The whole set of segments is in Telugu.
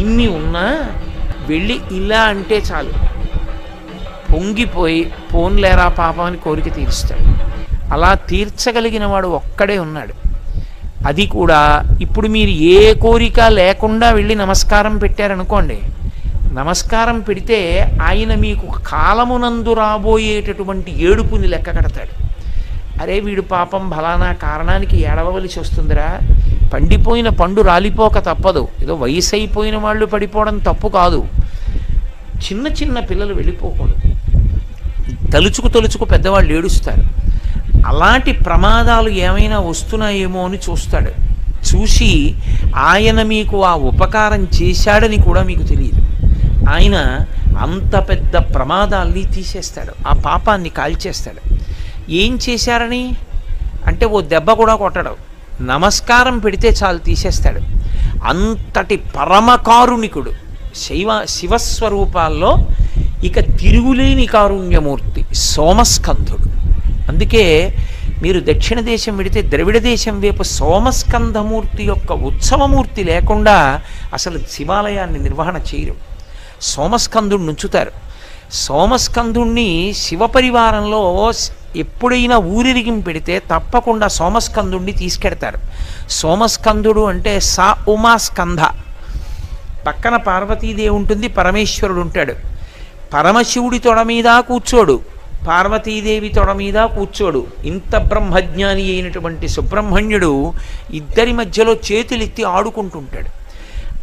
ఇన్ని ఉన్నా వెళ్ళి ఇలా అంటే చాలు. పొంగిపోయి పోన్లేరా పాపం అని కోరిక తీరుస్తాడు. అలా తీర్చగలిగిన వాడు ఒక్కడే ఉన్నాడు. అది కూడా ఇప్పుడు మీరు ఏ కోరిక లేకుండా వెళ్ళి నమస్కారం పెట్టారనుకోండి నమస్కారం పెడితే ఆయన మీకు కాలమునందు రాబోయేటటువంటి ఏడుపుని లెక్క కడతాడు. అరే వీడు పాపం బలానా కారణానికి ఏడవలసి వస్తుందిరా పండిపోయిన పండు రాలిపోక తప్పదు. ఏదో వయసు అయిపోయిన వాళ్ళు పడిపోవడం తప్పు కాదు. చిన్న చిన్న పిల్లలు వెళ్ళిపోకూడదు. తలుచుకు తలుచుకు పెద్దవాళ్ళు ఏడుస్తారు. అలాంటి ప్రమాదాలు ఏమైనా వస్తున్నాయేమో అని చూస్తాడు. చూసి ఆయన మీకు ఆ ఉపకారం చేశాడని కూడా మీకు తెలియదు. ఆయన అంత పెద్ద ప్రమాదాల్ని తీసేస్తాడు. ఆ పాపాన్ని కాల్చేస్తాడు. ఏం చేశారని? అంటే ఓ దెబ్బ కూడా కొట్టడం. నమస్కారం పెడితే చాలు తీసేస్తాడు. అంతటి పరమకారుణికుడు. శైవ శివస్వరూపాల్లో ఇక తిరుగులేని కారుణ్యమూర్తి సోమస్కంధుడు. అందుకే మీరు దక్షిణ దేశం విడితే ద్రవిడ దేశం వైపు సోమస్కంధమూర్తి యొక్క ఉత్సవమూర్తి లేకుండా అసలు శివాలయాన్ని నిర్వహణ చేయరు. సోమస్కందుడిని ఉంచుతారు. సోమస్కందుణ్ణి శివపరివారంలో ఎప్పుడైనా ఊరిరిగిం పెడితే తప్పకుండా సోమస్కందుణ్ణి తీసుకెడతారు. సోమస్కందుడు అంటే సా ఉమా స్కంధ. పక్కన పార్వతీదేవి ఉంటుంది పరమేశ్వరుడు ఉంటాడు. పరమశివుడి తొడ మీద కూర్చోడు పార్వతీదేవి తొడ మీద కూర్చోడు. ఇంత బ్రహ్మజ్ఞాని అయినటువంటి సుబ్రహ్మణ్యుడు ఇద్దరి మధ్యలో చేతులెత్తి ఆడుకుంటుంటాడు.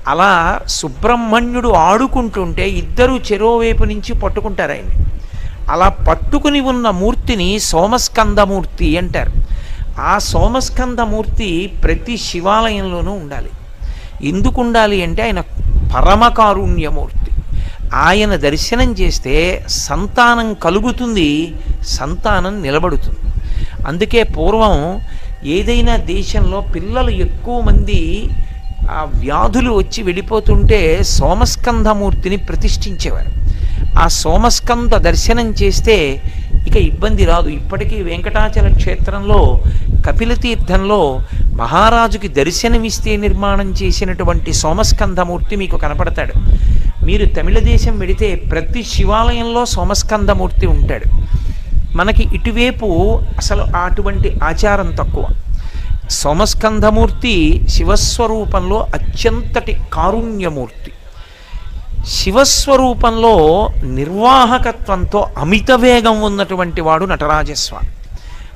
అలా సుబ్రహ్మణ్యుడు ఆడుకుంటుంటే ఇద్దరు చెరోవైపు నుంచి పట్టుకుంటారు ఆయన్ని. అలా పట్టుకుని ఉన్న మూర్తిని సోమస్కందమూర్తి అంటారు. ఆ సోమస్కందమూర్తి ప్రతి శివాలయంలోనూ ఉండాలి. ఎందుకు ఉండాలి అంటే ఆయన పరమకారుణ్యమూర్తి ఆయన దర్శనం చేస్తే సంతానం కలుగుతుంది సంతానం నిలబడుతుంది. అందుకే పూర్వం ఏదైనా దేశంలో పిల్లలు ఎక్కువ మంది ఆ వ్యాధులు వచ్చి వెళ్ళిపోతుంటే సోమస్కంధమూర్తిని ప్రతిష్ఠించేవారు. ఆ సోమస్కంద దర్శనం చేస్తే ఇక ఇబ్బంది రాదు. ఇప్పటికీ వెంకటాచల క్షేత్రంలో కపిలతీర్థంలో మహారాజుకి దర్శనమిస్తే నిర్మాణం చేసినటువంటి సోమస్కంధమూర్తి మీకు కనపడతాడు. మీరు తమిళ దేశం వెడితే ప్రతి శివాలయంలో సోమస్కంధమూర్తి ఉంటాడు. మనకి ఇటువైపు అసలు అటువంటి ఆచారం తక్కువ. సోమస్కంధమూర్తి శివస్వరూపంలో అత్యంతటి కారుణ్యమూర్తి. శివస్వరూపంలో నిర్వాహకత్వంతో అమిత వేగం ఉన్నటువంటి వాడు నటరాజస్వామి.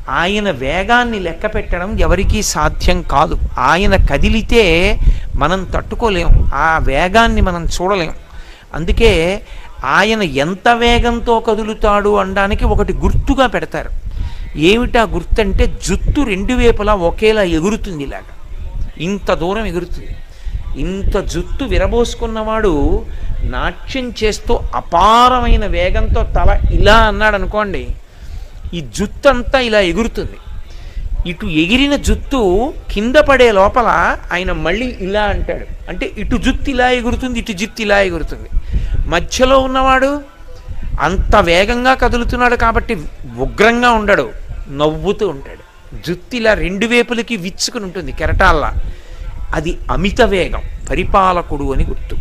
ఆయన వేగాన్ని లెక్క పెట్టడం ఎవరికీ సాధ్యం కాదు. ఆయన కదిలితే మనం తట్టుకోలేం. ఆ వేగాన్ని మనం చూడలేం. అందుకే ఆయన ఎంత వేగంతో కదులుతాడు అనడానికి ఒకటి గుర్తుగా పెడతారు. ఏమిటా గుర్తంటే జుత్తు రెండు వైపులా ఒకేలా ఎగురుతుంది ఇలాగ. ఇంత దూరం ఎగురుతుంది. ఇంత జుత్తు విరబోసుకున్నవాడు నాట్యం చేస్తూ అపారమైన వేగంతో తల ఇలా అన్నాడు అనుకోండి ఈ జుత్తు అంతా ఇలా ఎగురుతుంది. ఇటు ఎగిరిన జుత్తు కింద పడే లోపల ఆయన మళ్ళీ ఇలా అంటాడు. అంటే ఇటు జుత్తు ఇలా ఎగురుతుంది ఇటు జుత్తు ఇలా ఎగురుతుంది. మధ్యలో ఉన్నవాడు అంత వేగంగా కదులుతున్నాడు కాబట్టి ఉగ్రంగా ఉండడు. నవ్వుతూ ఉంటాడు. జుత్తిలా రెండు వేపులకి విచ్చుకుని ఉంటుంది కెరటాల్లా. అది అమిత వేగం పరిపాలకుడు అని గుర్తు.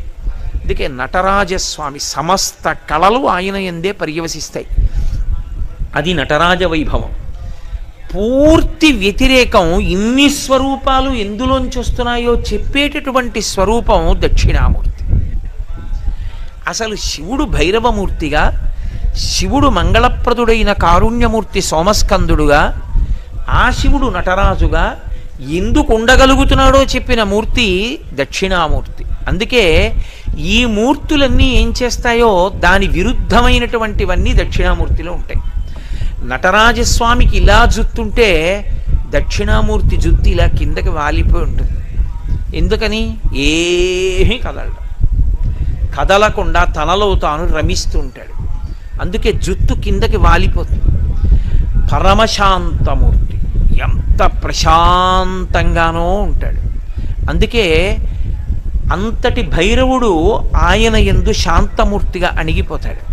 అందుకే నటరాజస్వామి సమస్త కళలు ఆయన ఎందే పర్యవసిస్తాయి. అది నటరాజ వైభవం. పూర్తి వ్యతిరేకం ఇన్ని స్వరూపాలు ఎందులోంచి వస్తున్నాయో చెప్పేటటువంటి స్వరూపం దక్షిణామూర్తి. అసలు శివుడు భైరవమూర్తిగా శివుడు మంగళప్రదుడైన కారుణ్యమూర్తి సోమస్కందుడుగా ఆ శివుడు నటరాజుగా ఎందుకు ఉండగలుగుతున్నాడో చెప్పిన మూర్తి దక్షిణామూర్తి. అందుకే ఈ మూర్తులన్నీ ఏం చేస్తాయో దాని విరుద్ధమైనటువంటివన్నీ దక్షిణామూర్తిలో ఉంటాయి. నటరాజస్వామికి ఇలా జుత్తుంటే దక్షిణామూర్తి జుత్తు ఇలా కిందకి వాలిపోయి ఉంటుంది. ఎందుకని? ఏమీ కదలడం. కదలకుండా తనలో తాను రమిస్తూ ఉంటాడు. అందుకే జుత్తు కిందకి వాలిపోతుంది. పరమశాంతమూర్తి ఎంత ప్రశాంతంగానో ఉంటాడు. అందుకే అంతటి భైరవుడు ఆయన ఎందు శాంతమూర్తిగా అణిగిపోతాడు.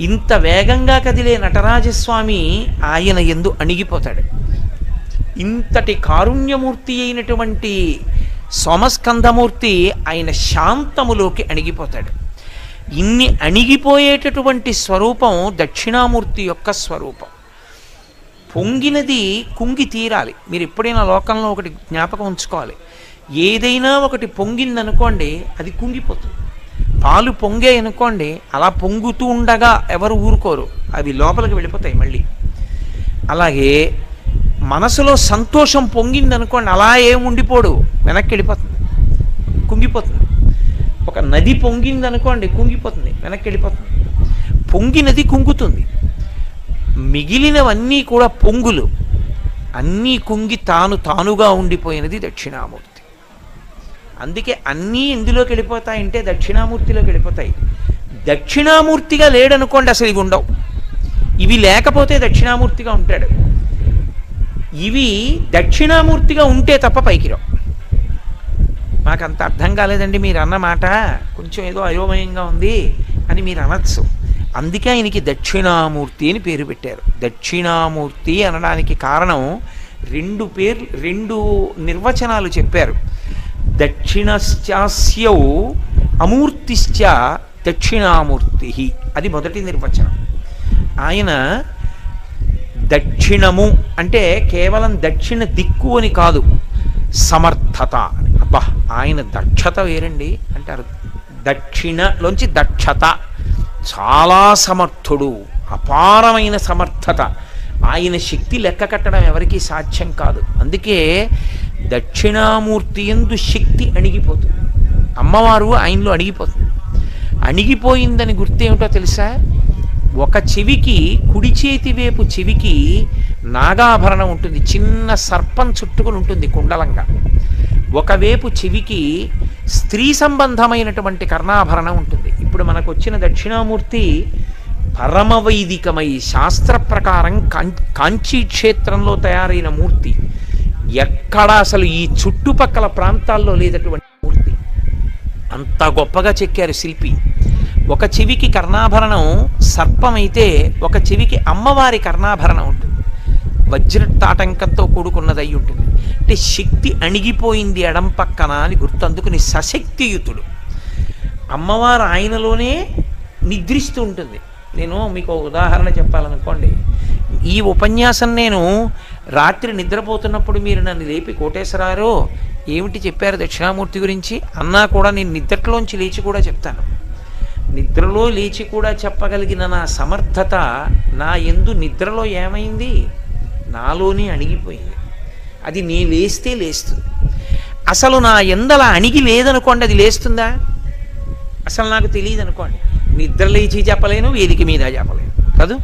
ఇంత వేగంగా కదిలే నటరాజస్వామి ఆయన ఎందు అణిగిపోతాడు. ఇంతటి కారుణ్యమూర్తి అయినటువంటి సోమస్కందమూర్తి ఆయన శాంతములోకి అణిగిపోతాడు. ఇన్ని అణిగిపోయేటటువంటి స్వరూపం దక్షిణామూర్తి యొక్క స్వరూపం. పొంగినది కుంగి తీరాలి. మీరు ఎప్పుడైనా లోకంలో ఒకటి జ్ఞాపకం ఉంచుకోవాలి. ఏదైనా ఒకటి పొంగిందనుకోండి అది కుంగిపోతుంది. పాలు పొంగే అనుకోండి అలా పొంగుతూ ఉండగా ఎవరు ఊరుకోరు. అవి లోపలికి వెళ్ళిపోతాయి మళ్ళీ. అలాగే మనసులో సంతోషం పొంగిందనుకోండి అలా ఏం ఉండిపోడు. వెనక్కి వెళ్ళిపోతుంది. కుంగిపోతుంది. ఒక నది పొంగిందనుకోండి కుంగిపోతుంది వెనక్కి వెళ్ళిపోతుంది పొంగినది కుంగుతుంది. మిగిలినవన్నీ కూడా పొంగులు. అన్నీ కుంగి తాను తానుగా ఉండిపోయినది దక్షిణామూర్తి. అందుకే అన్నీ ఇందులోకి వెళ్ళిపోతాయంటే దక్షిణామూర్తిలోకి వెళ్ళిపోతాయి. దక్షిణామూర్తిగా లేడనుకోండి అసలు ఇవి ఉండవు. ఇవి లేకపోతే దక్షిణామూర్తిగా ఉంటాడు. ఇవి దక్షిణామూర్తిగా ఉంటే తప్ప పైకి రావు. మాకు అంత అర్థం కాలేదండి మీరు అన్నమాట కొంచెం ఏదో అయోమయంగా ఉంది అని మీరు అనొచ్చు అందుకే ఆయనకి దక్షిణామూర్తి అని పేరు పెట్టారు. దక్షిణామూర్తి అనడానికి కారణం రెండు పేర్లు రెండు నిర్వచనాలు చెప్పారు. దక్షిణశ్చాస్యౌ అమూర్తిశ్చ దక్షిణామూర్తి. అది మొదటి నిర్వచనం. ఆయన దక్షిణము అంటే కేవలం దక్షిణ దిక్కు అని కాదు. సమర్థత అని. అబ్బా ఆయన దక్షత వేరండి అంటారు. దక్షిణలోంచి దక్షత. చాలా సమర్థుడు అపారమైన సమర్థత. ఆయన శక్తి లెక్క కట్టడం ఎవరికీ సాధ్యం కాదు. అందుకే దక్షిణామూర్తి ఎందు శక్తి అణిగిపోతుంది. అమ్మవారు ఆయనలో అణిగిపోతుంది. అణిగిపోయిందని గుర్తేమిటో తెలుసా? ఒక చెవికి కుడి చేతి వైపు చెవికి నాగాభరణం ఉంటుంది. చిన్న సర్పం చుట్టుకుని ఉంటుంది కుండలంగా. ఒకవైపు చెవికి స్త్రీ సంబంధమైనటువంటి కర్ణాభరణం ఉంటుంది. ఇప్పుడు మనకు వచ్చిన దక్షిణామూర్తి పరమవైదికమై శాస్త్ర ప్రకారం కాంచీ క్షేత్రంలో తయారైన మూర్తి. ఎక్కడ అసలు ఈ చుట్టుపక్కల ప్రాంతాల్లో లేదటువంటి అంత గొప్పగా చెక్కారు శిల్పి. ఒక చెవికి కర్ణాభరణం సర్పమైతే ఒక చెవికి అమ్మవారి కర్ణాభరణం ఉంటుంది. వజ్రతాటంకంతో కూడుకున్నది అయి ఉంటుంది అంటే శక్తి అణిగిపోయింది ఎడం పక్కన అని గుర్తందుకుని సశక్తియుతుడు. అమ్మవారు ఆయనలోనే నిద్రిస్తూ ఉంటుంది. నేను మీకు ఉదాహరణ చెప్పాలనుకోండి. ఈ ఉపన్యాసం నేను రాత్రి నిద్రపోతున్నప్పుడు మీరు నన్ను లేపి కోటేశ్వరారు ఏమిటి చెప్పారు దక్షిణామూర్తి గురించి? అన్నా కూడా నేను నిద్రలోంచి లేచి కూడా చెప్తాను. నిద్రలో లేచి కూడా చెప్పగలిగిన నా సమర్థత నా ఎందు నిద్రలో ఏమైంది? నాలోనే అణిగిపోయింది. అది నీ లేస్తే లేస్తుంది. అసలు నా ఎందల అణిగి లేదనుకోండి అది లేస్తుందా? అసలు నాకు తెలియదు అనుకోండి నిద్ర లేచి చెప్పలేను వేదిక మీద చెప్పలేను. కాదు?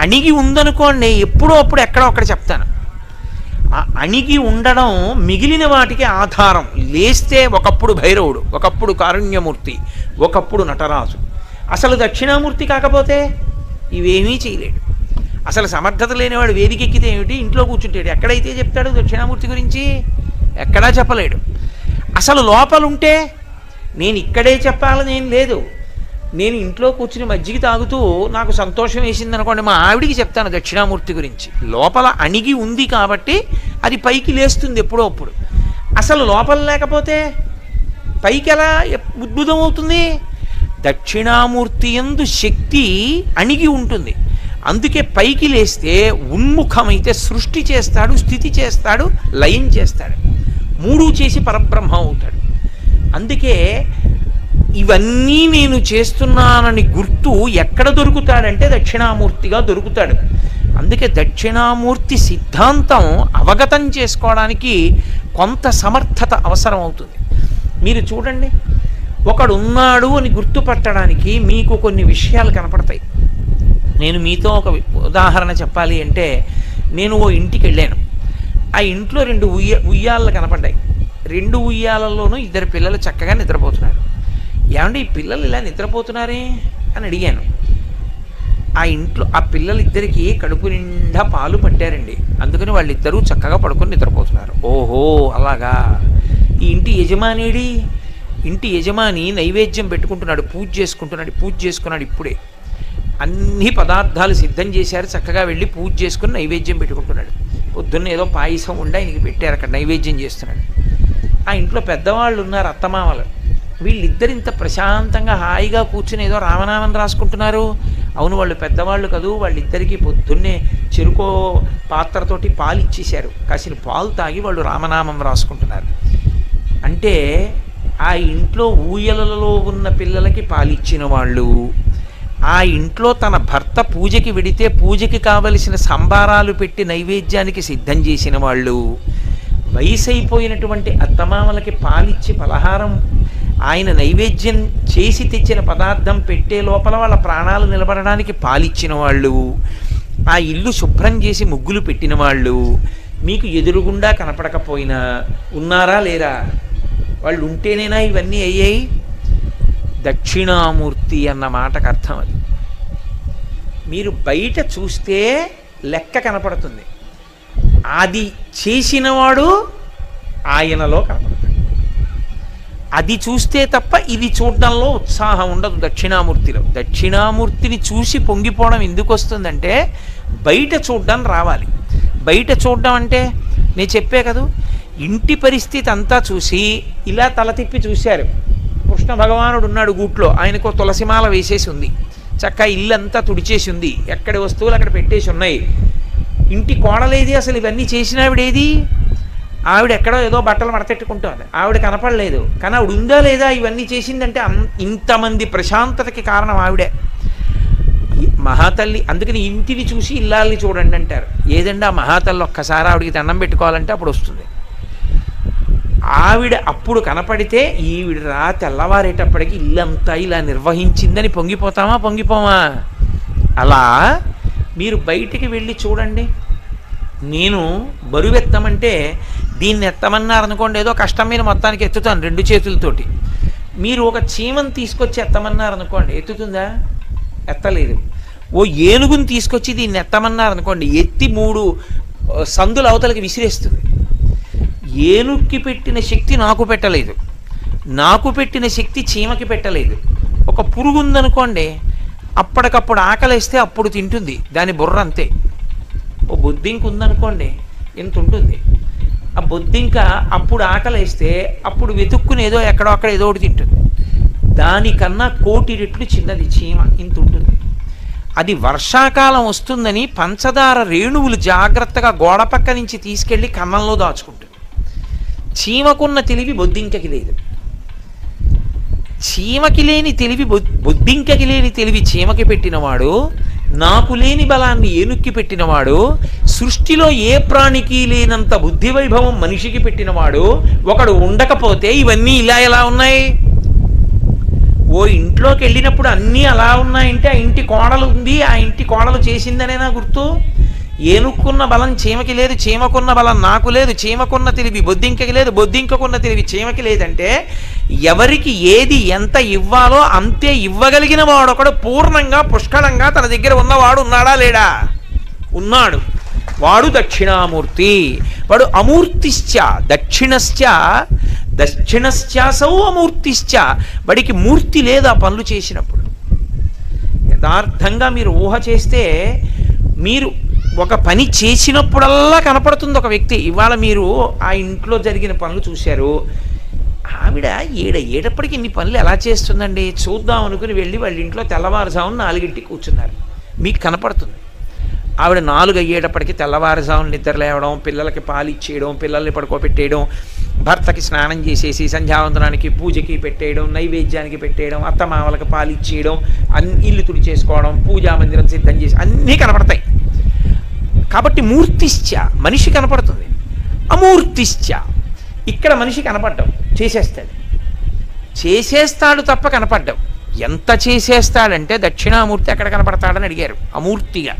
అణిగి ఉందనుకోండి ఎప్పుడో అప్పుడు ఎక్కడో అక్కడ చెప్తాను. ఆ అణిగి ఉండడం మిగిలిన వాటికి ఆధారం. లేస్తే ఒకప్పుడు భైరవుడు ఒకప్పుడు కారుణ్యమూర్తి ఒకప్పుడు నటరాజు. అసలు దక్షిణామూర్తి కాకపోతే ఇవేమీ చేయలేడు. అసలు సమర్థత లేనివాడు వేదికెక్కితే ఏమిటి? ఇంట్లో కూర్చుంటాడు. ఎక్కడైతే చెప్తాడు దక్షిణామూర్తి గురించి ఎక్కడా చెప్పలేడు. అసలు లోపలుంటే నేను ఇక్కడే చెప్పాలని ఏం లేదు. నేను ఇంట్లో కూర్చుని మజ్జిగ తాగుతూ నాకు సంతోషం వేసింది అనుకోండి మా ఆవిడికి చెప్తాను దక్షిణామూర్తి గురించి. లోపల అణిగి ఉంది కాబట్టి అది పైకి లేస్తుంది ఎప్పుడో అప్పుడు. అసలు లోపల లేకపోతే పైకి ఎలా ఉద్భుతం అవుతుంది? దక్షిణామూర్తి ఎందు శక్తి అణిగి ఉంటుంది. అందుకే పైకి లేస్తే ఉన్ముఖమైతే సృష్టి చేస్తాడు స్థితి చేస్తాడు లయం చేస్తాడు. మూడు చేసి పరబ్రహ్మ అవుతాడు. అందుకే ఇవన్నీ నేను చేస్తున్నానని గుర్తు ఎక్కడ దొరుకుతాడంటే దక్షిణామూర్తిగా దొరుకుతాడు. అందుకే దక్షిణామూర్తి సిద్ధాంతం అవగతం చేసుకోవడానికి కొంత సమర్థత అవసరం అవుతుంది. మీరు చూడండి ఒకడు ఉన్నాడు అని గుర్తుపట్టడానికి మీకు కొన్ని విషయాలు కనపడతాయి. నేను మీతో ఒక ఉదాహరణ చెప్పాలి అంటే నేను ఓ ఇంటికి వెళ్ళాను. ఆ ఇంట్లో రెండు ఉయ్య ఉయ్యాలు కనపడ్డాయి. రెండు ఉయ్యాలలోనూ ఇద్దరు పిల్లలు చక్కగా నిద్రపోతున్నారు. ఏమండి ఈ పిల్లలు ఇలా నిద్రపోతున్నారే అని అడిగాను. ఆ ఇంట్లో ఆ పిల్లలిద్దరికీ కడుపు నిండా పాలు పట్టారండి. అందుకని వాళ్ళిద్దరూ చక్కగా పడుకొని నిద్రపోతున్నారు. ఓహో అలాగా. ఈ ఇంటి యజమానిడి? ఇంటి యజమాని నైవేద్యం పెట్టుకుంటున్నాడు పూజ చేసుకుంటున్నాడు పూజ చేసుకున్నాడు ఇప్పుడే. అన్ని పదార్థాలు సిద్ధం చేశారు చక్కగా వెళ్ళి పూజ చేసుకుని నైవేద్యం పెట్టుకుంటున్నాడు. పొద్దున్న ఏదో పాయసం ఉండి ఆయనకి పెట్టారు అక్కడ నైవేద్యం చేస్తున్నాడు. ఆ ఇంట్లో పెద్దవాళ్ళు ఉన్నారు అత్తమామలు. వీళ్ళిద్దరు ఇంత ప్రశాంతంగా హాయిగా కూర్చుని ఏదో రామనామం రాసుకుంటున్నారు. అవును వాళ్ళు పెద్దవాళ్ళు కదూ. వాళ్ళిద్దరికీ పొద్దున్నే చెరుకో పాత్రతోటి పాలు ఇచ్చేశారు. కాసిన పాలు తాగి వాళ్ళు రామనామం రాసుకుంటున్నారు. అంటే ఆ ఇంట్లో ఊయలలో ఉన్న పిల్లలకి పాలిచ్చిన వాళ్ళు ఆ ఇంట్లో తన భర్త పూజకి వెడితే పూజకి కావలసిన సంబారాలు పెట్టి నైవేద్యానికి సిద్ధం చేసిన వాళ్ళు వయసైపోయినటువంటి అత్తమామలకి పాలిచ్చి పలహారం ఆయన నైవేద్యం చేసి తెచ్చిన పదార్థం పెట్టే లోపల వాళ్ళ ప్రాణాలు నిలబడడానికి పాలిచ్చిన వాళ్ళు ఆ ఇల్లు శుభ్రం చేసి ముగ్గులు పెట్టిన వాళ్ళు మీకు ఎదురుగుండా కనపడకపోయినా ఉన్నారా లేరా? వాళ్ళు ఉంటేనేనా ఇవన్నీ అయ్యాయి? దక్షిణామూర్తి అన్న మాటకు అర్థం అది. మీరు బయట చూస్తే లెక్క కనపడుతుంది. అది చేసినవాడు ఆయనలో కనపడతాడు. అది చూస్తే తప్ప ఇది చూడడంలో ఉత్సాహం ఉండదు దక్షిణామూర్తిలో. దక్షిణామూర్తిని చూసి పొంగిపోవడం ఎందుకు వస్తుందంటే బయట చూడడం రావాలి. బయట చూడడం అంటే నేను చెప్పే కదూ? ఇంటి పరిస్థితి అంతా చూసి ఇలా తల తిప్పి చూశారు. కృష్ణ భగవానుడు ఉన్నాడు గూట్లో. ఆయనకు తులసిమాల వేసేసి ఉంది. చక్క ఇల్లంతా తుడిచేసి ఉంది. ఎక్కడి వస్తువులు అక్కడ పెట్టేసి ఉన్నాయి. ఇంటి కోడలేది అసలు ఇవన్నీ చేసినావిడేది? ఆవిడ ఎక్కడో ఏదో బట్టలు మడతెట్టుకుంటుంది ఆవిడ కనపడలేదు. కానీ ఆవిడ ఉందా లేదా ఇవన్నీ చేసిందంటే అం- ఇంతమంది ప్రశాంతతకి కారణం ఆవిడే. మహాతల్లి అందుకని ఇంటిని చూసి ఇల్లాల్ని చూడండి అంటారు. ఏదండి ఆ మహాతల్లి ఒక్కసారి ఆవిడకి దండం పెట్టుకోవాలంటే అప్పుడు వస్తుంది. ఆవిడ అప్పుడు కనపడితే ఈవిడ రా తెల్లవారేటప్పటికి ఇల్లంతా ఇలా నిర్వహించిందని పొంగిపోతామా పొంగిపోమా? అలా మీరు బయటికి వెళ్ళి చూడండి. నేను బరువెత్తమంటే దీన్ని ఎత్తమన్నారనుకోండి ఏదో కష్టం మీద మొత్తానికి ఎత్తుతాను రెండు చేతులతోటి. మీరు ఒక చీమను తీసుకొచ్చి ఎత్తమన్నారనుకోండి ఎత్తుతుందా? ఎత్తలేదు. ఓ ఏనుగుని తీసుకొచ్చి దీన్ని ఎత్తమన్నారనుకోండి ఎత్తి మూడు సందుల అవతలకి విసిరేస్తుంది. ఏనుక్కి పెట్టిన శక్తి నాకు పెట్టలేదు. నాకు పెట్టిన శక్తి చీమకి పెట్టలేదు. ఒక పురుగు ఉందనుకోండి అప్పటికప్పుడు ఆకలేస్తే అప్పుడు తింటుంది. దాని బుర్ర అంతే. ఓ బొద్దింకు ఉందనుకోండి ఇంత ఉంటుంది. ఆ బొద్దింక అప్పుడు ఆకలేస్తే అప్పుడు వెతుక్కుని ఏదో ఎక్కడో అక్కడ ఏదో ఒకటి తింటుంది. దానికన్నా కోటి రెట్లు చిన్నది చీమ ఇంత ఉంటుంది. అది వర్షాకాలం వస్తుందని పంచదార రేణువులు జాగ్రత్తగా గోడ పక్క నుంచి తీసుకెళ్ళి కన్నంలో దాచుకుంటుంది. చీమకున్న తెలివి బొద్దింకకి లేదు. చీమకి లేని తెలివి బొ- బొద్దింకకి లేని తెలివి చీమకి పెట్టినవాడు నాకు లేని బలాన్ని ఏనుక్కి పెట్టినవాడు సృష్టిలో ఏ ప్రాణికి లేనంత బుద్ధి వైభవం మనిషికి పెట్టినవాడు ఒకడు ఉండకపోతే ఇవన్నీ ఇలా ఎలా ఉన్నాయి? ఓ ఇంట్లోకి వెళ్ళినప్పుడు అన్నీ అలా ఉన్నాయంటే ఆ ఇంటి కోడలు ఉంది ఆ ఇంటి కోడలు చేసిందనేనా గుర్తు. ఏనుక్కున్న బలం చీమకి లేదు చీమకున్న బలం నాకు లేదు చీమకున్న తెలివి బొద్దింకకి లేదు బొద్దింకకున్న తెలివి చీమకి లేదంటే ఎవరికి ఏది ఎంత ఇవ్వాలో అంతే ఇవ్వగలిగిన వాడొకడు పూర్ణంగా పుష్కలంగా తన దగ్గర ఉన్నవాడు ఉన్నాడా లేడా? ఉన్నాడు. వాడు దక్షిణామూర్తి. వాడు అమూర్తిశ్చ దక్షిణశ్చ దక్షిణశ్చాసౌ అమూర్తిశ్చ. వాడికి మూర్తి లేదు ఆ పనులు చేసినప్పుడు. యథార్థంగా మీరు ఊహ చేస్తే మీరు ఒక పని చేసినప్పుడల్లా కనపడుతుంది ఒక వ్యక్తి. ఇవాళ మీరు ఆ ఇంట్లో జరిగిన పనులు చూశారు. ఆవిడ ఏడ ఏడప్పటికి ఇన్ని పనులు ఎలా చేస్తుందండి? చూద్దాం అనుకుని వెళ్ళి వాళ్ళ ఇంట్లో తెల్లవారుజామున నాలుగింటికి కూర్చున్నారు. మీకు కనపడుతుంది. ఆవిడ నాలుగు అయ్యేటప్పటికి తెల్లవారుజామున నిద్ర లేవడం పిల్లలకి పాలు ఇచ్చేయడం పిల్లల్ని పడుకోబెట్టేయడం భర్తకి స్నానం చేసేసి సంధ్యావందనానికి పూజకి పెట్టేయడం నైవేద్యానికి పెట్టేయడం అత్తమామలకు పాలు ఇచ్చేయడం అన్ని ఇల్లు తుడిచేసుకోవడం పూజా మందిరం సిద్ధం చేసి అన్నీ కనపడతాయి. కాబట్టి మూర్తిశ్చ మనిషి కనపడుతుంది. అమూర్తిశ్చ. ఇక్కడ మనిషి కనపడ్డావు. చేసేస్తాడు. చేసేస్తాడు తప్ప కనపడ్డావు. ఎంత చేసేస్తాడంటే దక్షిణామూర్తి ఎక్కడ కనపడతాడని అడిగారు. అమూర్తిగా.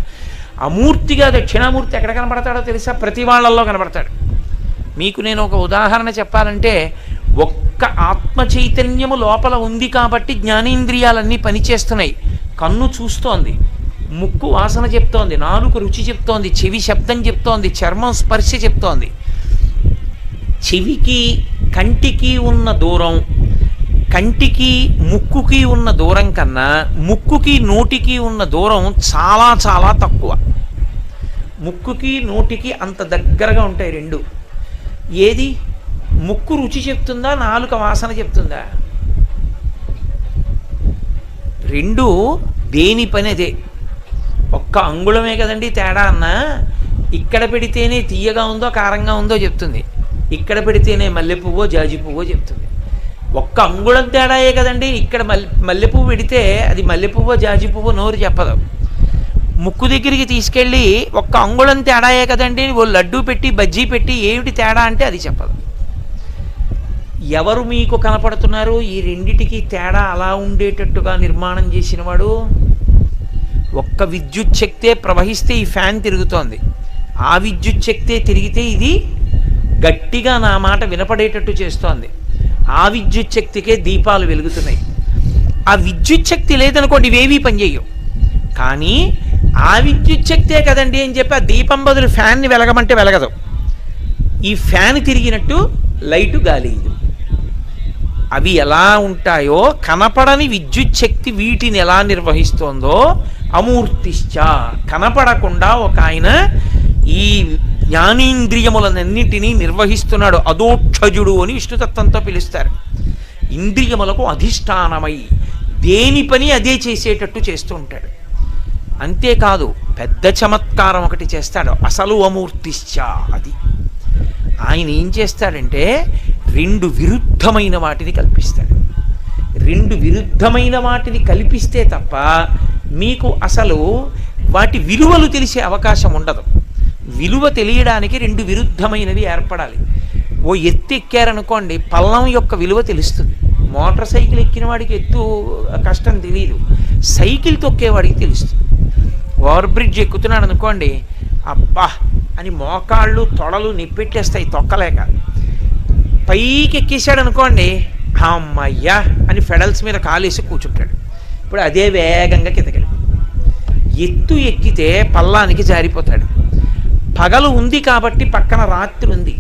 అమూర్తిగా దక్షిణామూర్తి ఎక్కడ కనపడతాడో తెలుసా? ప్రతి వాళ్ళల్లో కనపడతాడు. మీకు నేను ఒక ఉదాహరణ చెప్పాలంటే ఒక్క ఆత్మ చైతన్యము లోపల ఉంది కాబట్టి జ్ఞానేంద్రియాలన్నీ పనిచేస్తున్నాయి. కన్ను చూస్తోంది ముక్కు వాసన చెప్తోంది నాలుగు రుచి చెప్తోంది చెవి శబ్దం చెప్తోంది చర్మం స్పర్శ చెప్తోంది. చెవికి కంటికి ఉన్న దూరం కంటికి ముక్కుకి ఉన్న దూరం కన్నా ముక్కుకి నోటికి ఉన్న దూరం చాలా చాలా తక్కువ. ముక్కుకి నోటికి అంత దగ్గరగా ఉంటాయి రెండు. ఏది? ముక్కు రుచి చెప్తుందా? నాలుక వాసన చెప్తుందా? రెండు దేని పని అదే ఒక్క అంగుళమే కదండి తేడా అన్నా. ఇక్కడ పెడితేనే తీయగా ఉందో కారంగా ఉందో చెప్తుంది. ఇక్కడ పెడితేనే మల్లె పువ్వో జాజి పువ్వో చెప్తుంది. ఒక్క అంగుళం తేడాయే కదండి ఇక్కడ మల్లె మల్లె పువ్వు పెడితే అది మల్లె పువ్వో జాజి పువ్వో నోరు చెప్పదు. ముక్కు దగ్గరికి తీసుకెళ్ళి ఒక్క అంగుళం తేడాయే కదండి ఓ లడ్డు పెట్టి బజ్జీ పెట్టి ఏమిటి తేడా అంటే అది చెప్పదు. ఎవరు మీకు కనపడుతున్నారు? ఈ రెండిటికి తేడా అలా ఉండేటట్టుగా నిర్మాణం చేసినవాడు? ఒక్క విద్యుత్ శక్తే ప్రవహిస్తే ఈ ఫ్యాన్ తిరుగుతోంది. ఆ విద్యుత్ శక్తే తిరిగితే ఇది గట్టిగా నా మాట వినపడేటట్టు చేస్తోంది. ఆ విద్యుత్ శక్తికే దీపాలు వెలుగుతున్నాయి. ఆ విద్యుత్ శక్తి లేదనుకోండి ఇవేవీ పనిచేయవు కానీ ఆ విద్యుత్ శక్తే కదండి అని చెప్పి ఆ దీపం బదులు ఫ్యాన్ని వెలగమంటే వెలగదు. ఈ ఫ్యాన్ తిరిగినట్టు లైటు గాలి ఇది. అవి ఎలా ఉంటాయో కనపడని విద్యుత్ శక్తి వీటిని ఎలా నిర్వహిస్తోందో అమూర్తిశ్చ. కనపడకుండా ఒక ఆయన ఈ జ్ఞానేంద్రియములనన్నింటినీ నిర్వహిస్తున్నాడు అదోక్షజుడు అని విష్ణుతత్వంతో పిలుస్తారు. ఇంద్రియములకు అధిష్టానమై దేని పని అదే చేసేటట్టు చేస్తూ ఉంటాడు. అంతేకాదు పెద్ద చమత్కారం ఒకటి చేస్తాడు అసలు అమూర్తిశ్చ అది. ఆయన ఏం చేస్తాడంటే రెండు విరుద్ధమైన వాటిని కల్పిస్తాడు. రెండు విరుద్ధమైన వాటిని కల్పిస్తే తప్ప మీకు అసలు వాటి విలువలు తెలిసే అవకాశం ఉండదు. విలువ తెలియడానికి రెండు విరుద్ధమైనవి ఏర్పడాలి. ఓ ఎత్తు ఎక్కారనుకోండి పల్లం యొక్క విలువ తెలుస్తుంది. మోటార్ సైకిల్ ఎక్కిన వాడికి ఎత్తు కష్టం తెలియదు సైకిల్ తొక్కేవాడికి తెలుస్తుంది. ఓవర్ బ్రిడ్జ్ ఎక్కుతున్నాడు అనుకోండి అబ్బా! అని మోకాళ్ళు తొడలు నిప్పెట్టేస్తాయి తొక్కలేక. పైకి ఎక్కేసాడు అనుకోండి అమ్మయ్యా! అని ఫెడల్స్ మీద కాలేసి కూర్చుంటాడు. ఇప్పుడు అదే వేగంగా కిందకెళ్ళి ఎత్తు ఎక్కితే పల్లానికి జారిపోతాడు. పగలు ఉంది కాబట్టి పక్కన రాత్రి ఉంది.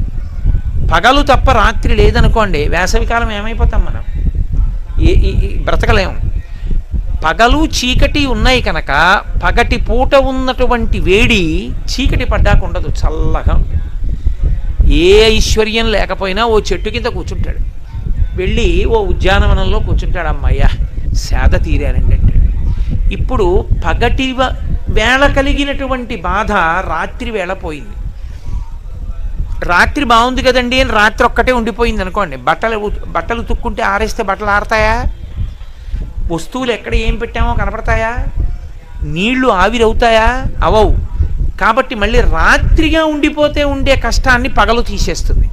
పగలు తప్ప రాత్రి లేదనుకోండి వేసవికాలం ఏమైపోతాం మనం? ఏ బ్రతకలేము పగలు చీకటి ఉన్నాయి కనుక పగటి పూట ఉన్నటువంటి వేడి చీకటి పడ్డాక ఉండదు చల్లగా ఏ ఐశ్వర్యం లేకపోయినా ఓ చెట్టు కింద కూర్చుంటాడు. వెళ్ళి ఓ ఉద్యానవనంలో కూర్చుంటాడు అమ్మయ్య సేద తీరానండి అంటాడు. ఇప్పుడు పగటి వేళ కలిగినటువంటి బాధ రాత్రి వేళ పోయింది. రాత్రి బాగుంది కదండి అని రాత్రి ఒక్కటే ఉండిపోయింది అనుకోండి. బట్టలు బట్టలు తుక్కుంటే ఆరేస్తే బట్టలు ఆరతాయా? వస్తువులు ఎక్కడ ఏం పెట్టామో కనపడతాయా? నీళ్ళు ఆవిరవుతాయా? అవవు. కాబట్టి మళ్ళీ రాత్రిగా ఉండిపోతే ఉండే కష్టాన్ని పగలు తీసేస్తుంది.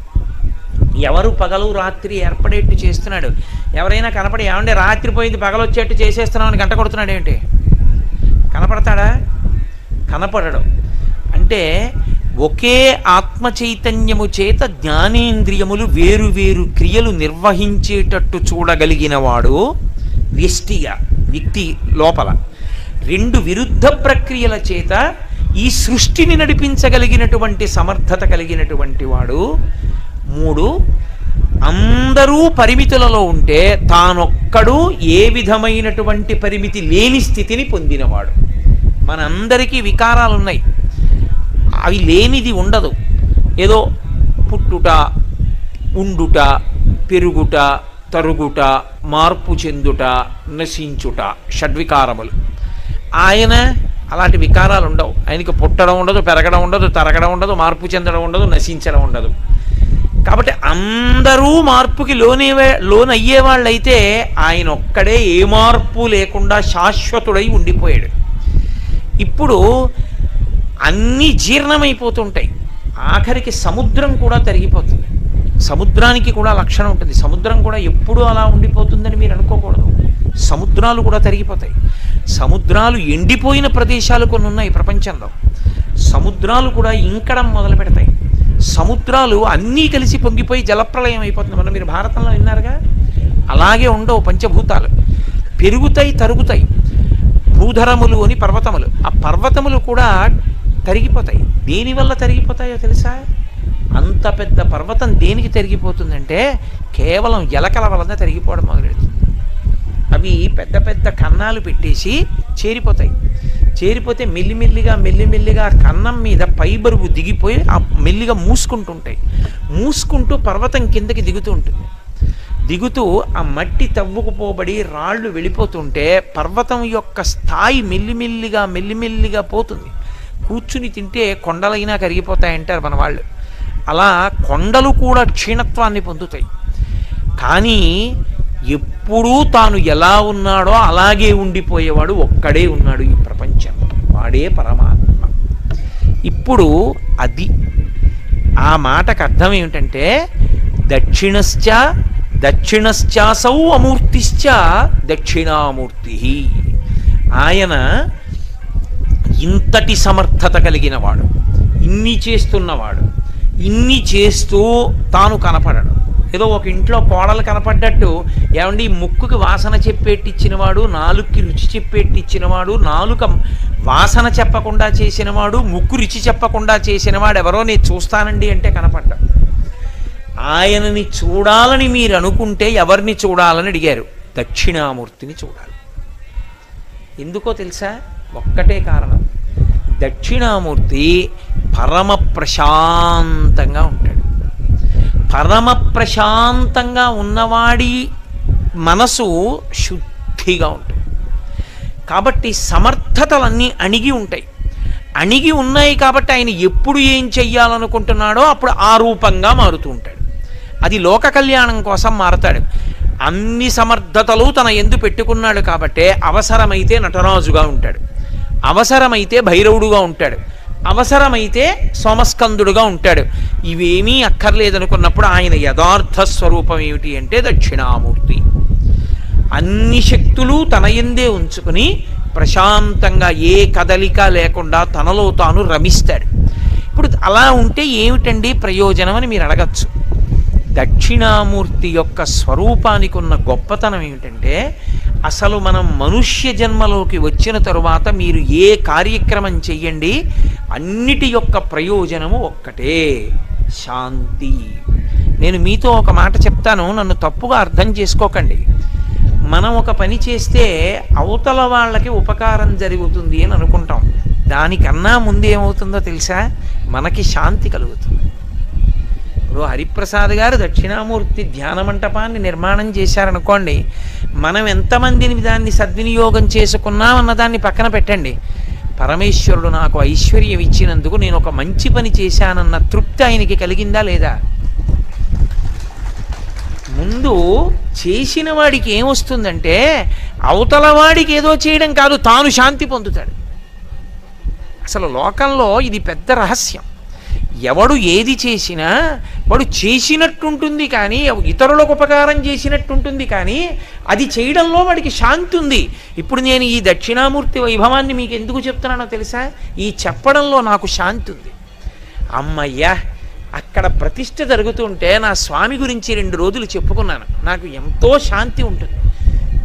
ఎవరు పగలు రాత్రి ఏర్పడేట్టు చేస్తున్నాడు? ఎవరైనా కనపడి ఏమంటే రాత్రి పోయింది పగలు వచ్చేట్టు చేసేస్తున్నామని గంట కొడుతున్నాడు ఏంటి కనపడతాడా? కనపడడం. అంటే ఒకే ఆత్మ చైతన్యము చేత జ్ఞానేంద్రియములు వేరు వేరు క్రియలు నిర్వహించేటట్టు చూడగలిగిన వాడు వ్యష్టిగా వ్యక్తి లోపల. రెండు విరుద్ధ ప్రక్రియల చేత ఈ సృష్టిని నడిపించగలిగినటువంటి సమర్థత కలిగినటువంటి వాడు. మూడు అందరూ పరిమితులలో ఉంటే తానొక్కడు ఏ విధమైనటువంటి పరిమితి లేని స్థితిని పొందినవాడు. మనందరికీ వికారాలు ఉన్నాయి అవి లేనిది ఉండదు. ఏదో పుట్టుట ఉండుట పెరుగుట తరుగుట మార్పు చెందుట నశించుట షడ్వికారములు. ఆయన అలాంటి వికారాలు ఉండవు ఆయనకి పుట్టడం ఉండదు పెరగడం ఉండదు తరగడం ఉండదు మార్పు చెందడం ఉండదు నశించడం ఉండదు. కాబట్టి అందరూ మార్పుకి లోనే లోనయ్యే వాళ్ళైతే ఆయన ఒక్కడే ఏ మార్పు లేకుండా శాశ్వతుడై ఉండిపోయాడు. ఇప్పుడు అన్నీ జీర్ణమైపోతుంటాయి. ఆఖరికి సముద్రం కూడా తరిగిపోతుంది. సముద్రానికి కూడా లక్షణం ఉంటుంది. సముద్రం కూడా ఎప్పుడూ అలా ఉండిపోతుందని మీరు అనుకోకూడదు. సముద్రాలు కూడా తరిగిపోతాయి. సముద్రాలు ఎండిపోయిన ప్రదేశాలు కొన్ని ఉన్నాయి ప్రపంచంలో. సముద్రాలు కూడా ఇంకడం మొదలు పెడతాయి సముద్రాలు అన్నీ కలిసి పొంగిపోయి జలప్రలయం అయిపోతుంది. మనం మీరు భారతంలో విన్నారుగా? అలాగే ఉండవు పంచభూతాలు. పెరుగుతాయి తరుగుతాయి. భూధరములు అని పర్వతములు. ఆ పర్వతములు కూడా తరిగిపోతాయి. దేనివల్ల తరిగిపోతాయో తెలుసా? అంత పెద్ద పర్వతం దేనికి తరిగిపోతుందంటే కేవలం ఎలకల వలన తరిగిపోవడం మొదలెడుతుంది. అవి పెద్ద పెద్ద కన్నాలు పెట్టేసి చేరిపోతాయి. చేరిపోతే మెల్లిమెల్లిగా మెల్లిమెల్లిగా కన్నం మీద పై బరువు దిగిపోయి ఆ మెల్లిగా మూసుకుంటుంటాయి. మూసుకుంటూ పర్వతం కిందకి దిగుతూ ఉంటుంది. దిగుతూ ఆ మట్టి తవ్వుకుపోబడి రాళ్ళు వెళ్ళిపోతుంటే పర్వతం యొక్క స్థాయి మెల్లిమెల్లిగా మెల్లిమెల్లిగా పోతుంది. కూర్చుని తింటే కొండలైనా కరిగిపోతాయంటారు మన వాళ్ళు. అలా కొండలు కూడా క్షీణత్వాన్ని పొందుతాయి. కానీ ఎప్పుడూ తాను ఎలా ఉన్నాడో అలాగే ఉండిపోయేవాడు ఒక్కడే ఉన్నాడు ఈ ప్రపంచంలో వాడే పరమాత్మ. ఇప్పుడు అది ఆ మాటకు అర్థం ఏమిటంటే దక్షిణశ్చ దక్షిణశ్చాసౌ అమూర్తిశ్చ దక్షిణామూర్తి. ఆయన ఇంతటి సమర్థత కలిగినవాడు ఇన్ని చేస్తున్నవాడు. ఇన్ని చేస్తూ తాను కనపడడు. ఏదో ఒక ఇంట్లో కోడలు కనపడ్డట్టు ఏమండి ముక్కుకి వాసన చెప్పేట్టిచ్చినవాడు నాలుగుకి రుచి చెప్పేట్టిచ్చినవాడు నాలుక వాసన చెప్పకుండా చేసినవాడు ముక్కు రుచి చెప్పకుండా చేసినవాడు ఎవరో నేను చూస్తానండి అంటే కనపడ్డా. ఆయనని చూడాలని మీరు అనుకుంటే ఎవరిని చూడాలని అడిగారు. దక్షిణామూర్తిని చూడాలి. ఎందుకో తెలుసా? ఒక్కటే కారణం. దక్షిణామూర్తి పరమ ప్రశాంతంగా ఉంటాడు. పరమ ప్రశాంతంగా ఉన్నవాడి మనసు శుద్ధిగా ఉంటుంది. కాబట్టి సమర్థతలన్నీ అణిగి ఉంటాయి. అణిగి ఉన్నాయి కాబట్టి ఆయన ఎప్పుడు ఏం చెయ్యాలనుకుంటున్నాడో అప్పుడు ఆ రూపంగా మారుతూ ఉంటాడు. అది లోక కళ్యాణం కోసం మారతాడు. అన్ని సమర్థతలు తన ఎందు పెట్టుకున్నాడు కాబట్టే అవసరమైతే నటరాజుగా ఉంటాడు. అవసరమైతే భైరవుడుగా ఉంటాడు. అవసరమైతే సోమస్కందుడుగా ఉంటాడు. ఇవేమీ అక్కర్లేదనుకున్నప్పుడు ఆయన యథార్థ స్వరూపం ఏమిటి అంటే దక్షిణామూర్తి. అన్ని శక్తులు తన ఎందే ఉంచుకుని ప్రశాంతంగా ఏ కదలిక లేకుండా తనలో తాను రమిస్తాడు. ఇప్పుడు అలా ఉంటే ఏమిటండి ప్రయోజనం అని మీరు అడగచ్చు. దక్షిణామూర్తి యొక్క స్వరూపానికి ఉన్న గొప్పతనం ఏమిటంటే అసలు మనం మనుష్య జన్మలోకి వచ్చిన తరువాత మీరు ఏ కార్యక్రమం చెయ్యండి అన్నిటి యొక్క ప్రయోజనము ఒక్కటే శాంతి. నేను మీతో ఒక మాట చెప్తాను నన్ను తప్పుగా అర్థం చేసుకోకండి. మనం ఒక పని చేస్తే అవతల వాళ్ళకి ఉపకారం జరుగుతుంది అని అనుకుంటాం. దానికన్నా ముందు ఏమవుతుందో తెలుసా? మనకి శాంతి కలుగుతుంది. ఇప్పుడు హరిప్రసాద్ గారు దక్షిణామూర్తి ధ్యాన మంటపాన్ని నిర్మాణం చేశారనుకోండి మనం ఎంతమందిని దాన్ని సద్వినియోగం చేసుకున్నామన్న దాన్ని పక్కన పెట్టండి. పరమేశ్వరుడు నాకు ఐశ్వర్యం ఇచ్చినందుకు నేను ఒక మంచి పని చేశానన్న తృప్తి ఆయనకి కలిగిందా లేదా? ముందు చేసిన వాడికి ఏమొస్తుందంటే అవతల వాడికి ఏదో చేయడం కాదు తాను శాంతి పొందుతాడు. అసలు లోకంలో ఇది పెద్ద రహస్యం. ఎవడు ఏది చేసినా వాడు చేసినట్టుంటుంది కానీ ఇతరులకు ఉపకారం చేసినట్టుంటుంది కానీ అది చేయడంలో వాడికి శాంతి ఉంది. ఇప్పుడు నేను ఈ దక్షిణామూర్తి వైభవాన్ని మీకు ఎందుకు చెప్తున్నానో తెలుసా? ఈ చెప్పడంలో నాకు శాంతి ఉంది. అమ్మయ్యా అక్కడ ప్రతిష్ట జరుగుతుంటే నా స్వామి గురించి రెండు రోజులు చెప్పుకున్నాను. నాకు ఎంతో శాంతి ఉంటుంది.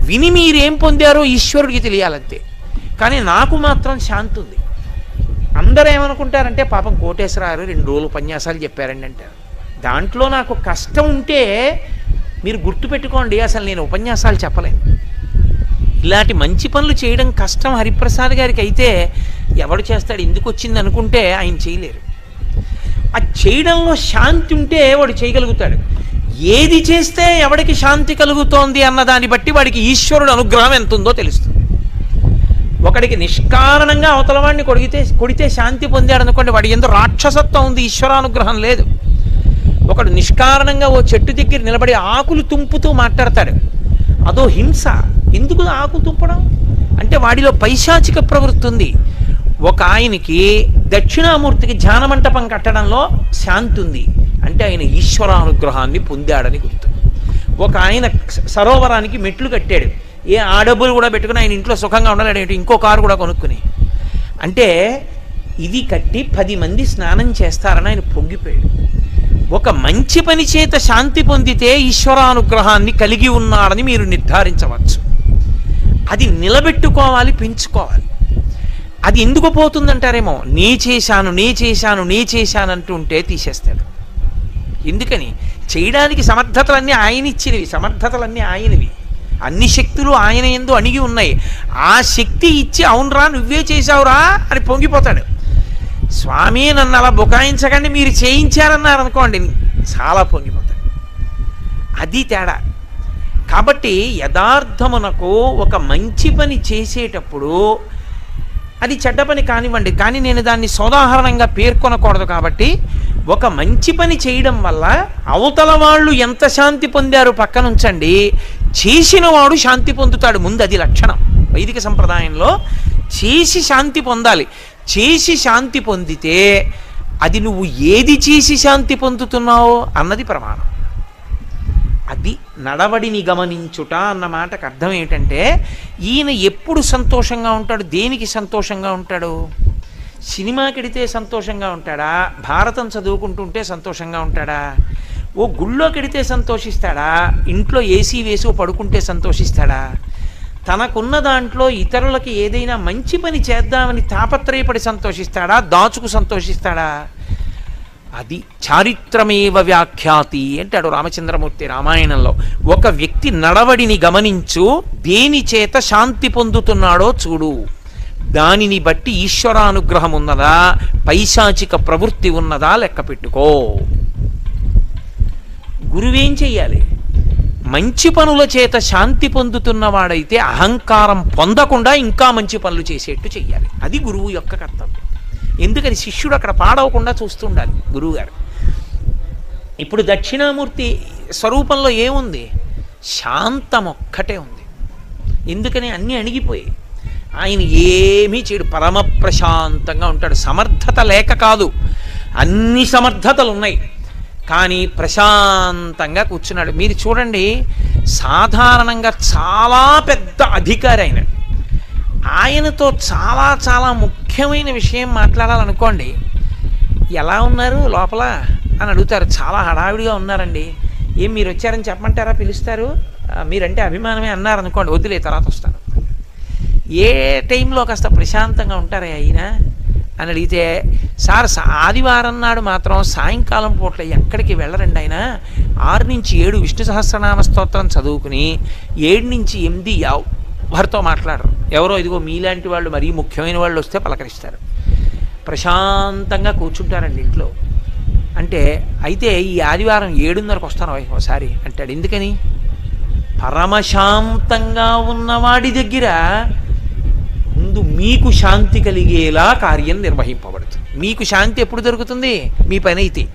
విని మీరేం పొందారో ఈశ్వరుడికి తెలియాలంతే. కానీ నాకు మాత్రం శాంతి ఉంది. అందరూ ఏమనుకుంటారంటే పాపం కోటేశ్వరారు రెండు రోజులు ఉపన్యాసాలు చెప్పారండి అంటారు. దాంట్లో నాకు కష్టం ఉంటే మీరు గుర్తుపెట్టుకోండి అసలు నేను ఉపన్యాసాలు చెప్పలేను. ఇలాంటి మంచి పనులు చేయడం కష్టం హరిప్రసాద్ గారికి అయితే ఎవడు చేస్తాడు ఎందుకు వచ్చింది అనుకుంటే ఆయన చేయలేరు. ఆ చేయడంలో శాంతి ఉంటే వాడు చేయగలుగుతాడు. ఏది చేస్తే ఎవడికి శాంతి కలుగుతోంది అన్న దాన్ని బట్టి వాడికి ఈశ్వరుడు అనుగ్రహం ఎంత ఉందో తెలుస్తుంది. ఒకడికి నిష్కారణంగా అవతల వాడిని కొడిగితే కొడితే శాంతి పొందాడు అనుకోండి వాడి ఎందుకు రాక్షసత్వం ఉంది ఈశ్వరానుగ్రహం లేదు. ఒకడు నిష్కారణంగా ఓ చెట్టు దగ్గర నిలబడి ఆకులు తుంపుతూ మాట్లాడతాడు. అదో హింస. ఎందుకు ఆకులు తుంపడం? అంటే వాడిలో పైశాచిక ప్రవృత్తి ఉంది. ఒక ఆయనకి దక్షిణామూర్తికి ధ్యాన మంటపం కట్టడంలో శాంతి ఉంది. అంటే ఆయన ఈశ్వరానుగ్రహాన్ని పొందాడని గుర్తు. ఒక ఆయన సరోవరానికి మెట్లు కట్టాడు. ఏ ఆడబులు కూడా పెట్టుకుని ఆయన ఇంట్లో సుఖంగా ఉండాలి ఇంకో కారు కూడా కొనుక్కుని. అంటే ఇది కట్టి పది మంది స్నానం చేస్తారని ఆయన పొంగిపోయాడు. ఒక మంచి పని చేత శాంతి పొందితే ఈశ్వరానుగ్రహాన్ని కలిగి ఉన్నాడని మీరు నిర్ధారించవచ్చు. అది నిలబెట్టుకోవాలి పెంచుకోవాలి. అది ఎందుకు పోతుందంటారేమో? నే చేశాను నే చేశాను నే చేశాను అంటూ ఉంటే తీసేస్తాడు. ఎందుకని? చేయడానికి సమర్థతలన్నీ ఆయన ఇచ్చినవి సమర్థతలన్నీ ఆయనవి. అన్ని శక్తులు ఆయన ఎందు అణిగి ఉన్నాయి. ఆ శక్తి ఇచ్చి అవునరా నువ్వే చేశావురా అని పొంగిపోతాడు. స్వామి నన్ను అలా బుకాయించకండి మీరు చేయించారన్నారు అనుకోండి చాలా పొంగిపోతాడు అది తేడా. కాబట్టి యథార్థమునకు ఒక మంచి పని చేసేటప్పుడు అది చెడ్డ పని కానివ్వండి కానీ నేను దాన్ని సోదాహరణంగా పేర్కొనకూడదు కాబట్టి ఒక మంచి పని చేయడం వల్ల అవతల వాళ్ళు ఎంత శాంతి పొందారు పక్కనుంచండి చేసిన వాడు శాంతి పొందుతాడు. ముందు అది లక్షణం. వైదిక సంప్రదాయంలో చేసి శాంతి పొందాలి. చేసి శాంతి పొందితే అది నువ్వు ఏది చేసి శాంతి పొందుతున్నావో అన్నది ప్రమాణం. అది నడవడిని గమనించుట అన్న మాటకు అర్థం ఏంటంటే ఈయన ఎప్పుడు సంతోషంగా ఉంటాడు? దేనికి సంతోషంగా ఉంటాడు? సినిమాకెడితే సంతోషంగా ఉంటాడా? భారతం చదువుకుంటుంటే సంతోషంగా ఉంటాడా? ఓ గుళ్ళోకెడితే సంతోషిస్తాడా? ఇంట్లో ఏసీ వేసి పడుకుంటే సంతోషిస్తాడా? తనకున్న దాంట్లో ఇతరులకి ఏదైనా మంచి పని చేద్దామని తాపత్రయపడి సంతోషిస్తాడా? దాచుకు సంతోషిస్తాడా? అది చారిత్రమేవ వ్యాఖ్యాతి అంటాడు రామచంద్రమూర్తి రామాయణంలో. ఒక వ్యక్తి నడవడిని గమనించు దేని చేత శాంతి పొందుతున్నాడో చూడు. దానిని బట్టి ఈశ్వరానుగ్రహం ఉన్నదా? పైశాచిక ప్రవృత్తి ఉన్నదా? లెక్క పెట్టుకో. గురువేం చెయ్యాలి? మంచి పనుల చేత శాంతి పొందుతున్నవాడైతే అహంకారం పొందకుండా ఇంకా మంచి పనులు చేసేట్టు చెయ్యాలి. అది గురువు యొక్క కర్తవ్యం. ఎందుకని? శిష్యుడు అక్కడ పాడవకుండా చూస్తుండాలి గురువుగారు. ఇప్పుడు దక్షిణామూర్తి స్వరూపంలో ఏముంది? శాంతం ఒక్కటే ఉంది. ఎందుకని? అన్నీ అణిగిపోయాయి ఆయన ఏమీ చేయడు. పరమ ప్రశాంతంగా ఉంటాడు. సమర్థత లేక కాదు. అన్ని సమర్థతలు ఉన్నాయి కానీ ప్రశాంతంగా కూర్చున్నాడు. మీరు చూడండి సాధారణంగా చాలా పెద్ద అధికారి ఆయన ఆయనతో చాలా చాలా ముఖ్యమైన విషయం మాట్లాడాలనుకోండి ఎలా ఉన్నారు లోపల అని అడుగుతారు. చాలా హడావిడిగా ఉన్నారండి. ఏం మీరు వచ్చారని చెప్పమంటారా పిలుస్తారు? మీరంటే అభిమానమే అన్నారనుకోండి వదిలే తర్వాత వస్తాను. ఏ టైంలో కాస్త ప్రశాంతంగా ఉంటారే అయినా అని అడిగితే సార్ ఆదివారం నాడు మాత్రం సాయంకాలం పూట ఎక్కడికి వెళ్ళరండి ఆయన? ఆరు నుంచి ఏడు విష్ణు సహస్రనామ స్తోత్రం చదువుకుని ఏడు నుంచి ఎనిమిది ఎవరితో మాట్లాడరు. ఎవరో ఇదిగో మీలాంటి వాళ్ళు మరీ ముఖ్యమైన వాళ్ళు వస్తే పలకరిస్తారు. ప్రశాంతంగా కూర్చుంటారండి ఇంట్లో. అంటే అయితే ఈ ఆదివారం ఏడున్నరకు వస్తాను ఒకసారి అంటాడు. ఎందుకని? పరమశాంతంగా ఉన్నవాడి దగ్గర ముందు మీకు శాంతి కలిగేలా కార్యం నిర్వహింపబడుతుంది. మీకు శాంతి ఎప్పుడు దొరుకుతుంది? మీ పని అయితే.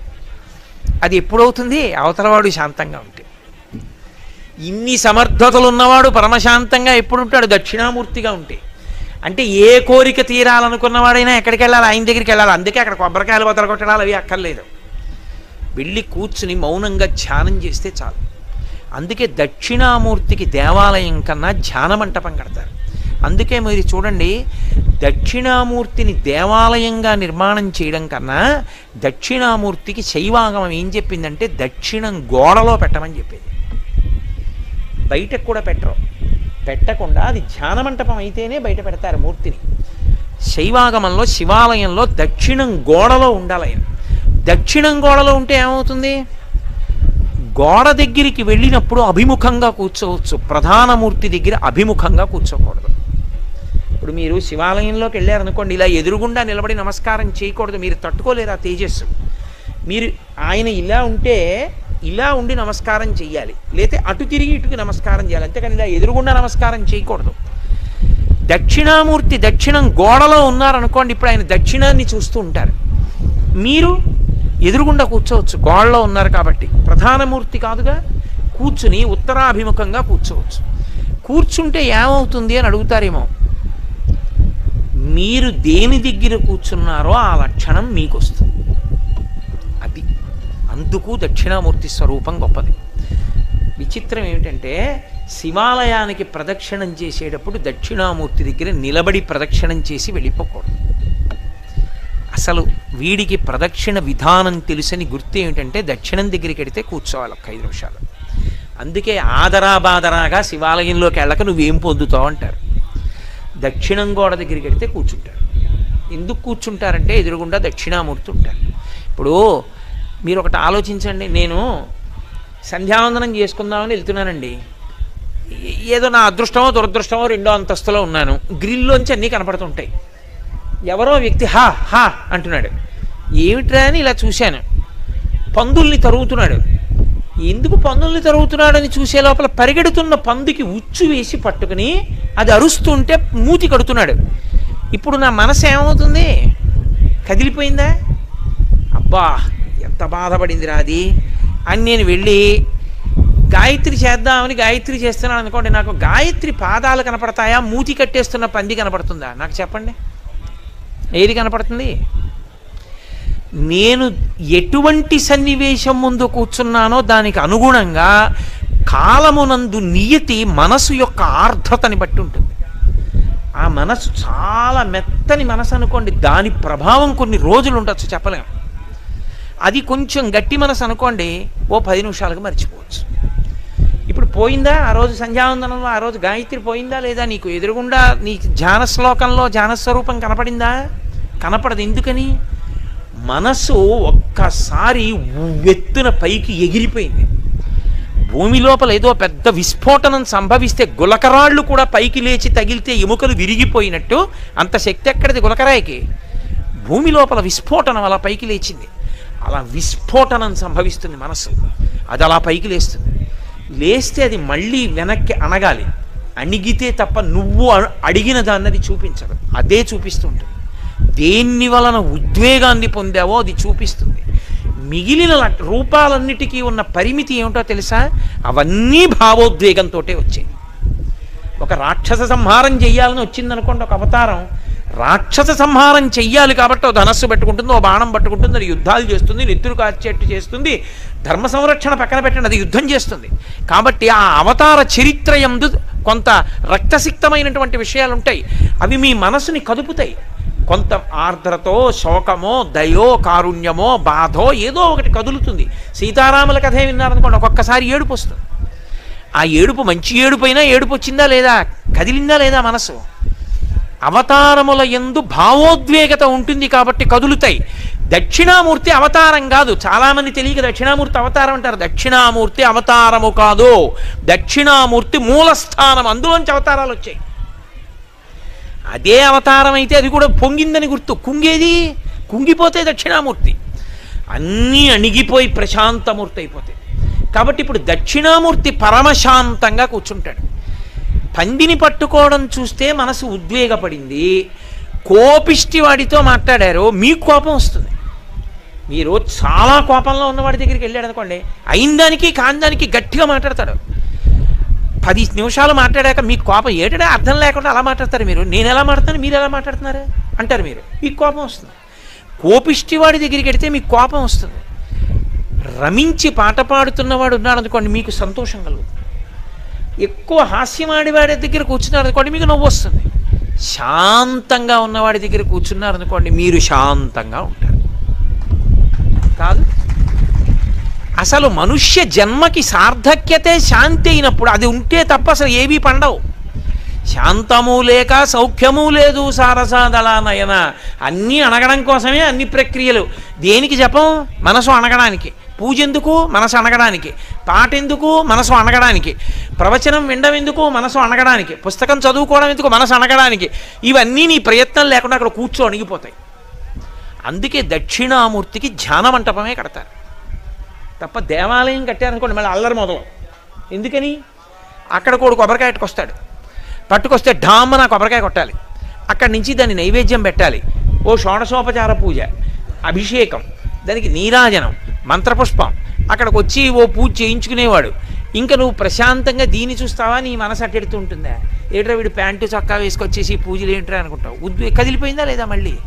అది ఎప్పుడవుతుంది? అవతలవాడు శాంతంగా ఉంటే. ఇన్ని సమర్థతలు ఉన్నవాడు పరమశాంతంగా ఎప్పుడు ఉంటాడు దక్షిణామూర్తిగా ఉంటే. అంటే ఏ కోరిక తీరాలనుకున్నవాడైనా ఎక్కడికి వెళ్ళాలి? ఆయన దగ్గరికి వెళ్ళాలి. అందుకే అక్కడ కొబ్బరికాయలు బతలు కొట్టడాలు అవి అక్కర్లేదు. వెళ్ళి కూర్చుని మౌనంగా ధ్యానం చేస్తే చాలు. అందుకే దక్షిణామూర్తికి దేవాలయం కన్నా ధ్యాన మంటపం కడతారు. అందుకే మీరు చూడండి దక్షిణామూర్తిని దేవాలయంగా నిర్మాణం చేయడం కన్నా దక్షిణామూర్తికి శైవాగమం ఏం చెప్పిందంటే దక్షిణం గోడలో పెట్టమని చెప్పింది. బయటకు కూడా పెట్టరు. పెట్టకుండా అది ధ్యాన మంటపం అయితేనే బయట పెడతారు మూర్తిని. శైవాగమంలో శివాలయంలో దక్షిణం గోడలో ఉండాలి. దక్షిణం గోడలో ఉంటే ఏమవుతుంది? గోడ దగ్గరికి వెళ్ళినప్పుడు అభిముఖంగా కూర్చోవచ్చు. ప్రధాన మూర్తి దగ్గర అభిముఖంగా కూర్చోకూడదు. ఇప్పుడు మీరు శివాలయంలోకి వెళ్ళారనుకోండి ఇలా ఎదురుగుండా నిలబడి నమస్కారం చేయకూడదు. మీరు తట్టుకోలేరు ఆ తేజస్సు. మీరు ఆయన ఇలా ఉంటే ఇలా ఉండి నమస్కారం చేయాలి లేతే అటు తిరిగి ఇటుకి నమస్కారం చేయాలి. అంతేకాని ఇలా ఎదురుగుండా నమస్కారం చేయకూడదు. దక్షిణామూర్తి దక్షిణం గోడలో ఉన్నారనుకోండి ఇప్పుడు ఆయన దక్షిణాన్ని చూస్తూ ఉంటారు. మీరు ఎదురుగుండా కూర్చోవచ్చు. గోడలో ఉన్నారు కాబట్టి. ప్రధానమూర్తి కాదుగా కూర్చుని ఉత్తరాభిముఖంగా కూర్చోవచ్చు. కూర్చుంటే ఏమవుతుంది అని అడుగుతారేమో. మీరు దేని దగ్గర కూర్చున్నారో ఆ లక్షణం మీకు వస్తుంది అది అందుకు దక్షిణామూర్తి స్వరూపం గొప్పది. విచిత్రం ఏమిటంటే శివాలయానికి ప్రదక్షిణం చేసేటప్పుడు దక్షిణామూర్తి దగ్గర నిలబడి ప్రదక్షిణం చేసి వెళ్ళిపోకూడదు. అసలు వీడికి ప్రదక్షిణ విధానం తెలుసని గుర్తు ఏమిటంటే దక్షిణం దగ్గరికి వెడితే కూర్చోవాలి ఒక ఐదు నిమిషాలు. అందుకే ఆదరా బాదరాగా శివాలయంలోకి వెళ్ళక నువ్వేం పొందుతావు అంటారు. దక్షిణం గోడ దగ్గరికి వెడితే కూర్చుంటారు ఎందుకు కూర్చుంటారంటే ఎదురుగుండా దక్షిణామూర్తి ఉంటారు ఇప్పుడు మీరు ఒకటి ఆలోచించండి నేను సంధ్యావందనం చేసుకుందామని వెళ్తున్నానండి. ఏదో నా అదృష్టమో దురదృష్టమో రెండో అంతస్తులో ఉన్నాను. గ్రిల్లోంచి అన్నీ కనపడుతుంటాయి. ఎవరో వ్యక్తి హా హా అంటున్నాడు. ఏమిట్రా అని ఇలా చూశాను. పందుల్ని తరుగుతున్నాడు ఎందుకు పందుల్ని తరుగుతున్నాడని చూసే లోపల పరిగెడుతున్న పందుకి ఉచ్చు వేసి పట్టుకుని అది అరుస్తుంటే మూతి కడుతున్నాడు. ఇప్పుడు నా మనసు ఏమవుతుంది? కదిలిపోయిందా? అబ్బా ఎంత బాధపడిందిరా అది. అని నేను వెళ్ళి గాయత్రి చేద్దామని గాయత్రి చేస్తున్నాను అనుకోండి నాకు గాయత్రి పాదాలు కనపడతాయా? మూతి కట్టేస్తున్న పంది కనపడుతుందా? నాకు చెప్పండి. ఏది కనపడుతుంది? నేను ఎటువంటి సన్నివేశం ముందు కూర్చున్నానో దానికి అనుగుణంగా కాలమునందు నియతి మనసు యొక్క ఆర్ద్రతని బట్టి ఉంటుంది. ఆ మనసు చాలా మెత్తని మనసు అనుకోండి దాని ప్రభావం కొన్ని రోజులు ఉండొచ్చు చెప్పలేము అది కొంచెం గట్టి మనసు అనుకోండి ఓ పది నిమిషాలకు మర్చిపోవచ్చు. ఇప్పుడు పోయిందా? ఆ రోజు సంధ్యావందనంలో ఆ రోజు గాయత్రి పోయిందా లేదా? నీకు ఎదురుగుండా నీ ధ్యాన శ్లోకంలో కనపడిందా? కనపడదు. ఎందుకని? మనసు ఒక్కసారి ఉవ్వెత్తున పైకి ఎగిరిపోయింది. భూమి లోపల ఏదో పెద్ద విస్ఫోటనం సంభవిస్తే గులకరాళ్ళు కూడా పైకి లేచి తగిలితే ఎముకలు విరిగిపోయినట్టు అంత శక్తి ఎక్కడిది గులకరాయికి? భూమి లోపల విస్ఫోటనం అలా పైకి లేచింది. అలా విస్ఫోటనం సంభవిస్తుంది మనసు. అది అలా పైకి లేస్తుంది. లేస్తే అది మళ్ళీ వెనక్కి అనగాలి అణిగితే తప్ప నువ్వు అడిగిన దాన్నది చూపించదు. అదే చూపిస్తుంటుంది దేన్ని వలన ఉద్వేగాన్ని పొందావో అది చూపిస్తుంది. మిగిలిన రూపాలన్నిటికీ ఉన్న పరిమితి ఏమిటో తెలుసా? అవన్నీ భావోద్వేగంతో వచ్చాయి. ఒక రాక్షస సంహారం చెయ్యాలని వచ్చిందనుకోండి ఒక అవతారం. రాక్షస సంహారం చెయ్యాలి కాబట్టి ఓ ధనస్సు పెట్టుకుంటుంది ఓ బాణం పట్టుకుంటుంది అది యుద్ధాలు చేస్తుంది నెత్తురు కాచేట్టు చేస్తుంది ధర్మ సంరక్షణ పక్కన పెట్టండి అది యుద్ధం చేస్తుంది. కాబట్టి ఆ అవతార చరిత్ర ఎందు కొంత రక్తసిక్తమైనటువంటి విషయాలు ఉంటాయి అవి మీ మనసుని కదుపుతాయి. కొంత ఆర్ద్రతో శోకమో దయో కారుణ్యమో బాధో ఏదో ఒకటి కదులుతుంది. సీతారాముల కథే విన్నారనుకోండి? ఒక్కొక్కసారి ఏడుపు వస్తుంది. ఆ ఏడుపు మంచి ఏడుపు అయినా ఏడుపు వచ్చిందా లేదా? కదిలిందా లేదా మనసు? అవతారముల ఎందు భావోద్వేగత ఉంటుంది కాబట్టి కదులుతాయి. దక్షిణామూర్తి అవతారం కాదు. చాలామంది తెలియక దక్షిణామూర్తి అవతారం అంటారు. దక్షిణామూర్తి అవతారము కాదు. దక్షిణామూర్తి మూలస్థానం అందులోంచి అవతారాలు వచ్చాయి. అదే అవతారం అయితే అది కూడా పొంగిందని గుర్తు. కుంగేది? కుంగిపోతే దక్షిణామూర్తి. అన్నీ అణిగిపోయి ప్రశాంతమూర్తి అయిపోతాయి. కాబట్టి ఇప్పుడు దక్షిణామూర్తి పరమశాంతంగా కూర్చుంటాడు. పందిని పట్టుకోవడం చూస్తే మనసు ఉద్వేగపడింది. కోపిష్టి వాడితో మాట్లాడారు. మీకు కోపం వస్తుంది. మీరు చాలా కోపంలో ఉన్నవాడి దగ్గరికి వెళ్ళాడు అనుకోండి అయిన దానికి కాని దానికి గట్టిగా మాట్లాడతాడు. పది నిమిషాలు మాట్లాడాక మీకు కోపం ఏటడే అర్థం లేకుండా అలా మాట్లాడతారు మీరు? నేను ఎలా మాట్లాడతాను? మీరు ఎలా మాట్లాడుతున్నారు? అంటారు మీరు. మీకు కోపం వస్తుంది. కోపిష్టి వాడి దగ్గరికి వెడితే మీకు కోపం వస్తుంది. రమించి పాట పాడుతున్నవాడు ఉన్నాడు అనుకోండి మీకు సంతోషం కలుగుతుంది. ఎక్కువ హాస్యమాడి వాడి దగ్గర కూర్చున్నారు అనుకోండి మీకు నవ్వు వస్తుంది. శాంతంగా ఉన్నవాడి దగ్గర కూర్చున్నారు అనుకోండి మీరు శాంతంగా ఉంటారు. కాదు? అసలు మనుష్య జన్మకి సార్థక్యతే శాంతి అయినప్పుడు అది ఉంటే తప్ప అసలు ఏవీ పండవు. శాంతము లేక సౌఖ్యము లేదు సారసాదళ నయన. అన్నీ అనగడం కోసమే అన్ని ప్రక్రియలు. దేనికి జపం? మనసు అనగడానికి పూజ ఎందుకు మనసు అనగడానికి పాట ఎందుకు మనసు అనగడానికి ప్రవచనం వినడం ఎందుకు మనసు అనగడానికి పుస్తకం చదువుకోవడం ఎందుకు? మనసు అనగడానికి ఇవన్నీ నీ ప్రయత్నం లేకుండా అక్కడ కూర్చో అణిగిపోతాయి. అందుకే దక్షిణామూర్తికి ధ్యాన మంటపమే కడతారు. తప్ప దేవాలయం కట్టారనుకోండి మళ్ళీ అల్లరి మొదలు. ఎందుకని? అక్కడ కూడా కొబ్బరికాయ పట్టుకొస్తాడు. పట్టుకొస్తే ఢామ్మన కొబ్బరికాయ కొట్టాలి. అక్కడి నుంచి దాన్ని నైవేద్యం పెట్టాలి. ఓ షోడశోపచార పూజ అభిషేకం దానికి నీరాజనం మంత్రపుష్పం. అక్కడికి వచ్చి ఓ పూజ చేయించుకునేవాడు. ఇంకా నువ్వు ప్రశాంతంగా దీన్ని చూస్తావా? నీ మనసు అట్టెడుతూ ఉంటుందా? ఏట్రా వీడు ప్యాంటు చొక్కా వేసుకొచ్చేసి పూజలు ఏంట్రా అనుకుంటావు? ఉద్వే కదిలిపోయిందా లేదా మళ్ళీ?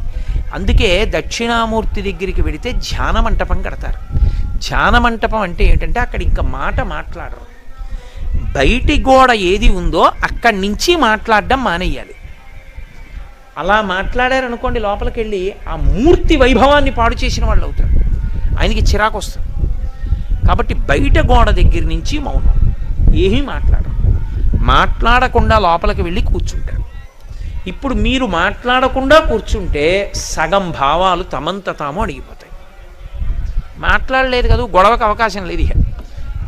అందుకే దక్షిణామూర్తి దగ్గరికి వెడితే ధ్యాన మంటపం కడతారు. ధ్యాన మంటపం అంటే ఏంటంటే అక్కడ ఇంకా మాట మాట్లాడరు. బయటి గోడ ఏది ఉందో అక్కడి నుంచి మాట్లాడడం మానేయాలి. అలా మాట్లాడారనుకోండి లోపలికి వెళ్ళి ఆ మూర్తి వైభవాన్ని పాడు చేసిన వాళ్ళు అవుతారు. ఆయనకి చిరాకు వస్తుంది. కాబట్టి బయట గోడ దగ్గర నుంచి మౌనం. ఏమీ మాట్లాడరు. మాట్లాడకుండా లోపలికి వెళ్ళి కూర్చుంటారు. ఇప్పుడు మీరు మాట్లాడకుండా కూర్చుంటే సగం భావాలు తమంత తాము అడిగిపోతాయి. మాట్లాడలేదు కదా గొడవకు అవకాశం లేదు ఇక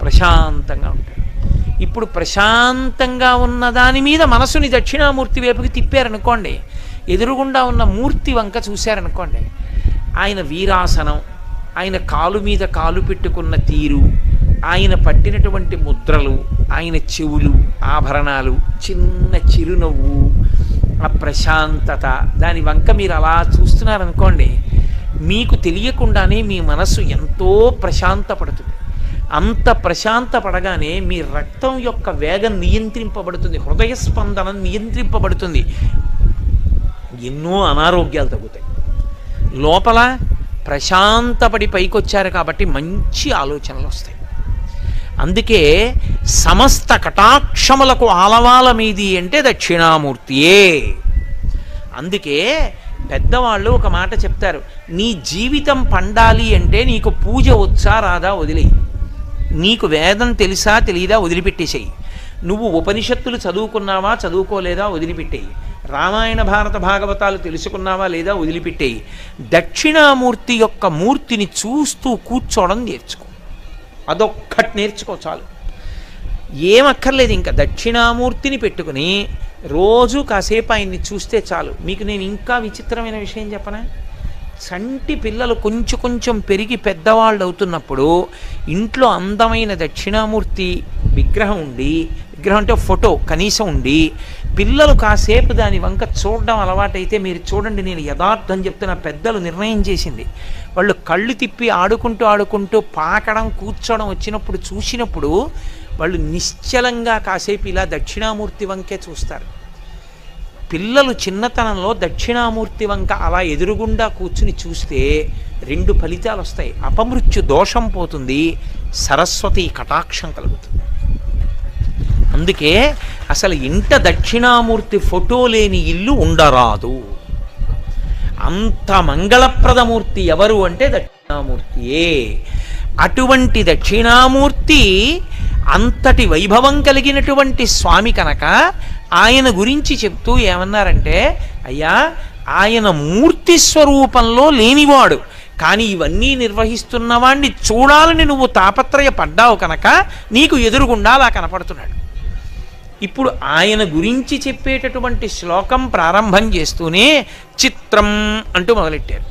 ప్రశాంతంగా ఉంటాడు. ఇప్పుడు ఇప్పుడు ప్రశాంతంగా ఉన్న దాని మీద మనసుని దక్షిణామూర్తి వైపుకి తిప్పారనుకోండి ఎదురుగుండా ఉన్న మూర్తి వంక చూశారనుకోండి ఆయన వీరాసనం ఆయన కాలు మీద కాలు పెట్టుకున్న తీరు ఆయన పట్టినటువంటి ముద్రలు ఆయన చెవులు ఆభరణాలు చిన్న చిరునవ్వు ఆ ప్రశాంతత దాని వంక మీరు అలా చూస్తున్నారనుకోండి మీకు తెలియకుండానే మీ మనస్సు ఎంతో ప్రశాంతపడుతుంది. అంత ప్రశాంతపడగానే మీ రక్తం యొక్క వేగం నియంత్రింపబడుతుంది. హృదయ స్పందన నియంత్రింపబడుతుంది. ఎన్నో అనారోగ్యాలు తగ్గుతాయి. లోపల ప్రశాంతపడి పైకొచ్చారు కాబట్టి మంచి ఆలోచనలు వస్తాయి. అందుకే సమస్త కటాక్షములకు ఆలవాల మీది అంటే దక్షిణామూర్తియే. అందుకే పెద్దవాళ్ళు ఒక మాట చెప్తారు. నీ జీవితం పండాలి అంటే నీకు పూజ వచ్చా రాదా వదిలేయి. నీకు వేదం తెలుసా తెలియదా వదిలిపెట్టేసేయి. నువ్వు ఉపనిషత్తులు చదువుకున్నావా చదువుకోలేదా వదిలిపెట్టేయి. రామాయణ భారత భాగవతాలు తెలుసుకున్నావా లేదా వదిలిపెట్టేయి. దక్షిణామూర్తి యొక్క మూర్తిని చూస్తూ కూర్చోవడం నేర్చుకో. అదొక్కటి నేర్చుకో చాలు. ఏమక్కర్లేదు ఇంకా. దక్షిణామూర్తిని పెట్టుకుని రోజు కాసేపు ఆయన్ని చూస్తే చాలు. మీకు నేను ఇంకా విచిత్రమైన విషయం చెప్పనా? చంటి పిల్లలు కొంచెం కొంచెం పెరిగి పెద్దవాళ్ళు అవుతున్నప్పుడు ఇంట్లో అందమైన దక్షిణామూర్తి విగ్రహం ఉండి విగ్రహం అంటే ఫోటో కనీసం ఉండి పిల్లలు కాసేపు దాని వంక చూడడం అలవాటైతే మీరు చూడండి నేను యథార్థం చెప్తున్న పెద్దలు నిర్ణయం చేసింది. వాళ్ళు కళ్ళు తిప్పి ఆడుకుంటూ ఆడుకుంటూ పాకడం కూర్చోవడం వచ్చినప్పుడు చూసినప్పుడు వాళ్ళు నిశ్చలంగా కాసేపు ఇలా దక్షిణామూర్తి వంకే చూస్తారు. పిల్లలు చిన్నతనంలో దక్షిణామూర్తి వంక అలా ఎదురుగుండా కూర్చుని చూస్తే రెండు ఫలితాలు వస్తాయి. అపమృత్యు దోషం పోతుంది సరస్వతి కటాక్షం కలుగుతుంది. అందుకే అసలు ఇంట దక్షిణామూర్తి ఫోటో లేని ఇల్లు ఉండరాదు. అంత మంగళప్రదమూర్తి ఎవరు అంటే దక్షిణామూర్తియే. అటువంటి దక్షిణామూర్తి అంతటి వైభవం కలిగినటువంటి స్వామి కనుక ఆయన గురించి చెప్తూ ఏమన్నారంటే అయ్యా ఆయన మూర్తి స్వరూపంలో లేనివాడు కానీ ఇవన్నీ నిర్వహిస్తున్నవాణ్ణి చూడాలని నువ్వు తాపత్రయపడ్డావు కనుక నీకు ఎదురుగుండా అలా కనపడుతున్నాడు. ఇప్పుడు ఆయన గురించి చెప్పేటటువంటి శ్లోకం ప్రారంభం చేస్తూనే చిత్రం అంటూ మొదలెట్టారు.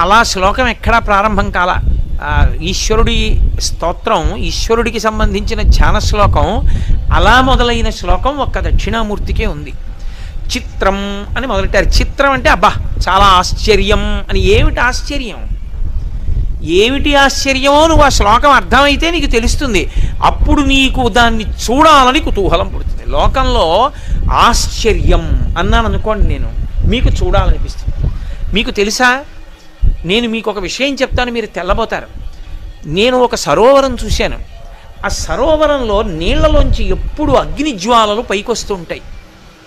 అలా శ్లోకం ఎక్కడా ప్రారంభం కాల? ఈశ్వరుడి స్తోత్రం ఈశ్వరుడికి సంబంధించిన ధ్యాన శ్లోకం అలా మొదలైన శ్లోకం ఒక్క దక్షిణామూర్తికే ఉంది. చిత్రం అని మొదలెట్టారు. చిత్రం అంటే అబ్బా చాలా ఆశ్చర్యం అని ఏమిటి ఆశ్చర్యం? ఏమిటి ఆశ్చర్యమో నువ్వు ఆ శ్లోకం అర్థమైతే నీకు తెలుస్తుంది. అప్పుడు నీకు దాన్ని చూడాలని కుతూహలం పుడుతుంది. లోకంలో ఆశ్చర్యం అన్నాను అనుకోండి నేను. మీకు చూడాలనిపిస్తుంది. మీకు తెలుసా? నేను మీకు ఒక విషయం చెప్తాను మీరు తెల్లబోతారు. నేను ఒక సరోవరం చూశాను. ఆ సరోవరంలో నీళ్ళలోంచి ఎప్పుడు అగ్ని జ్వాలలు పైకొస్తుంటాయి.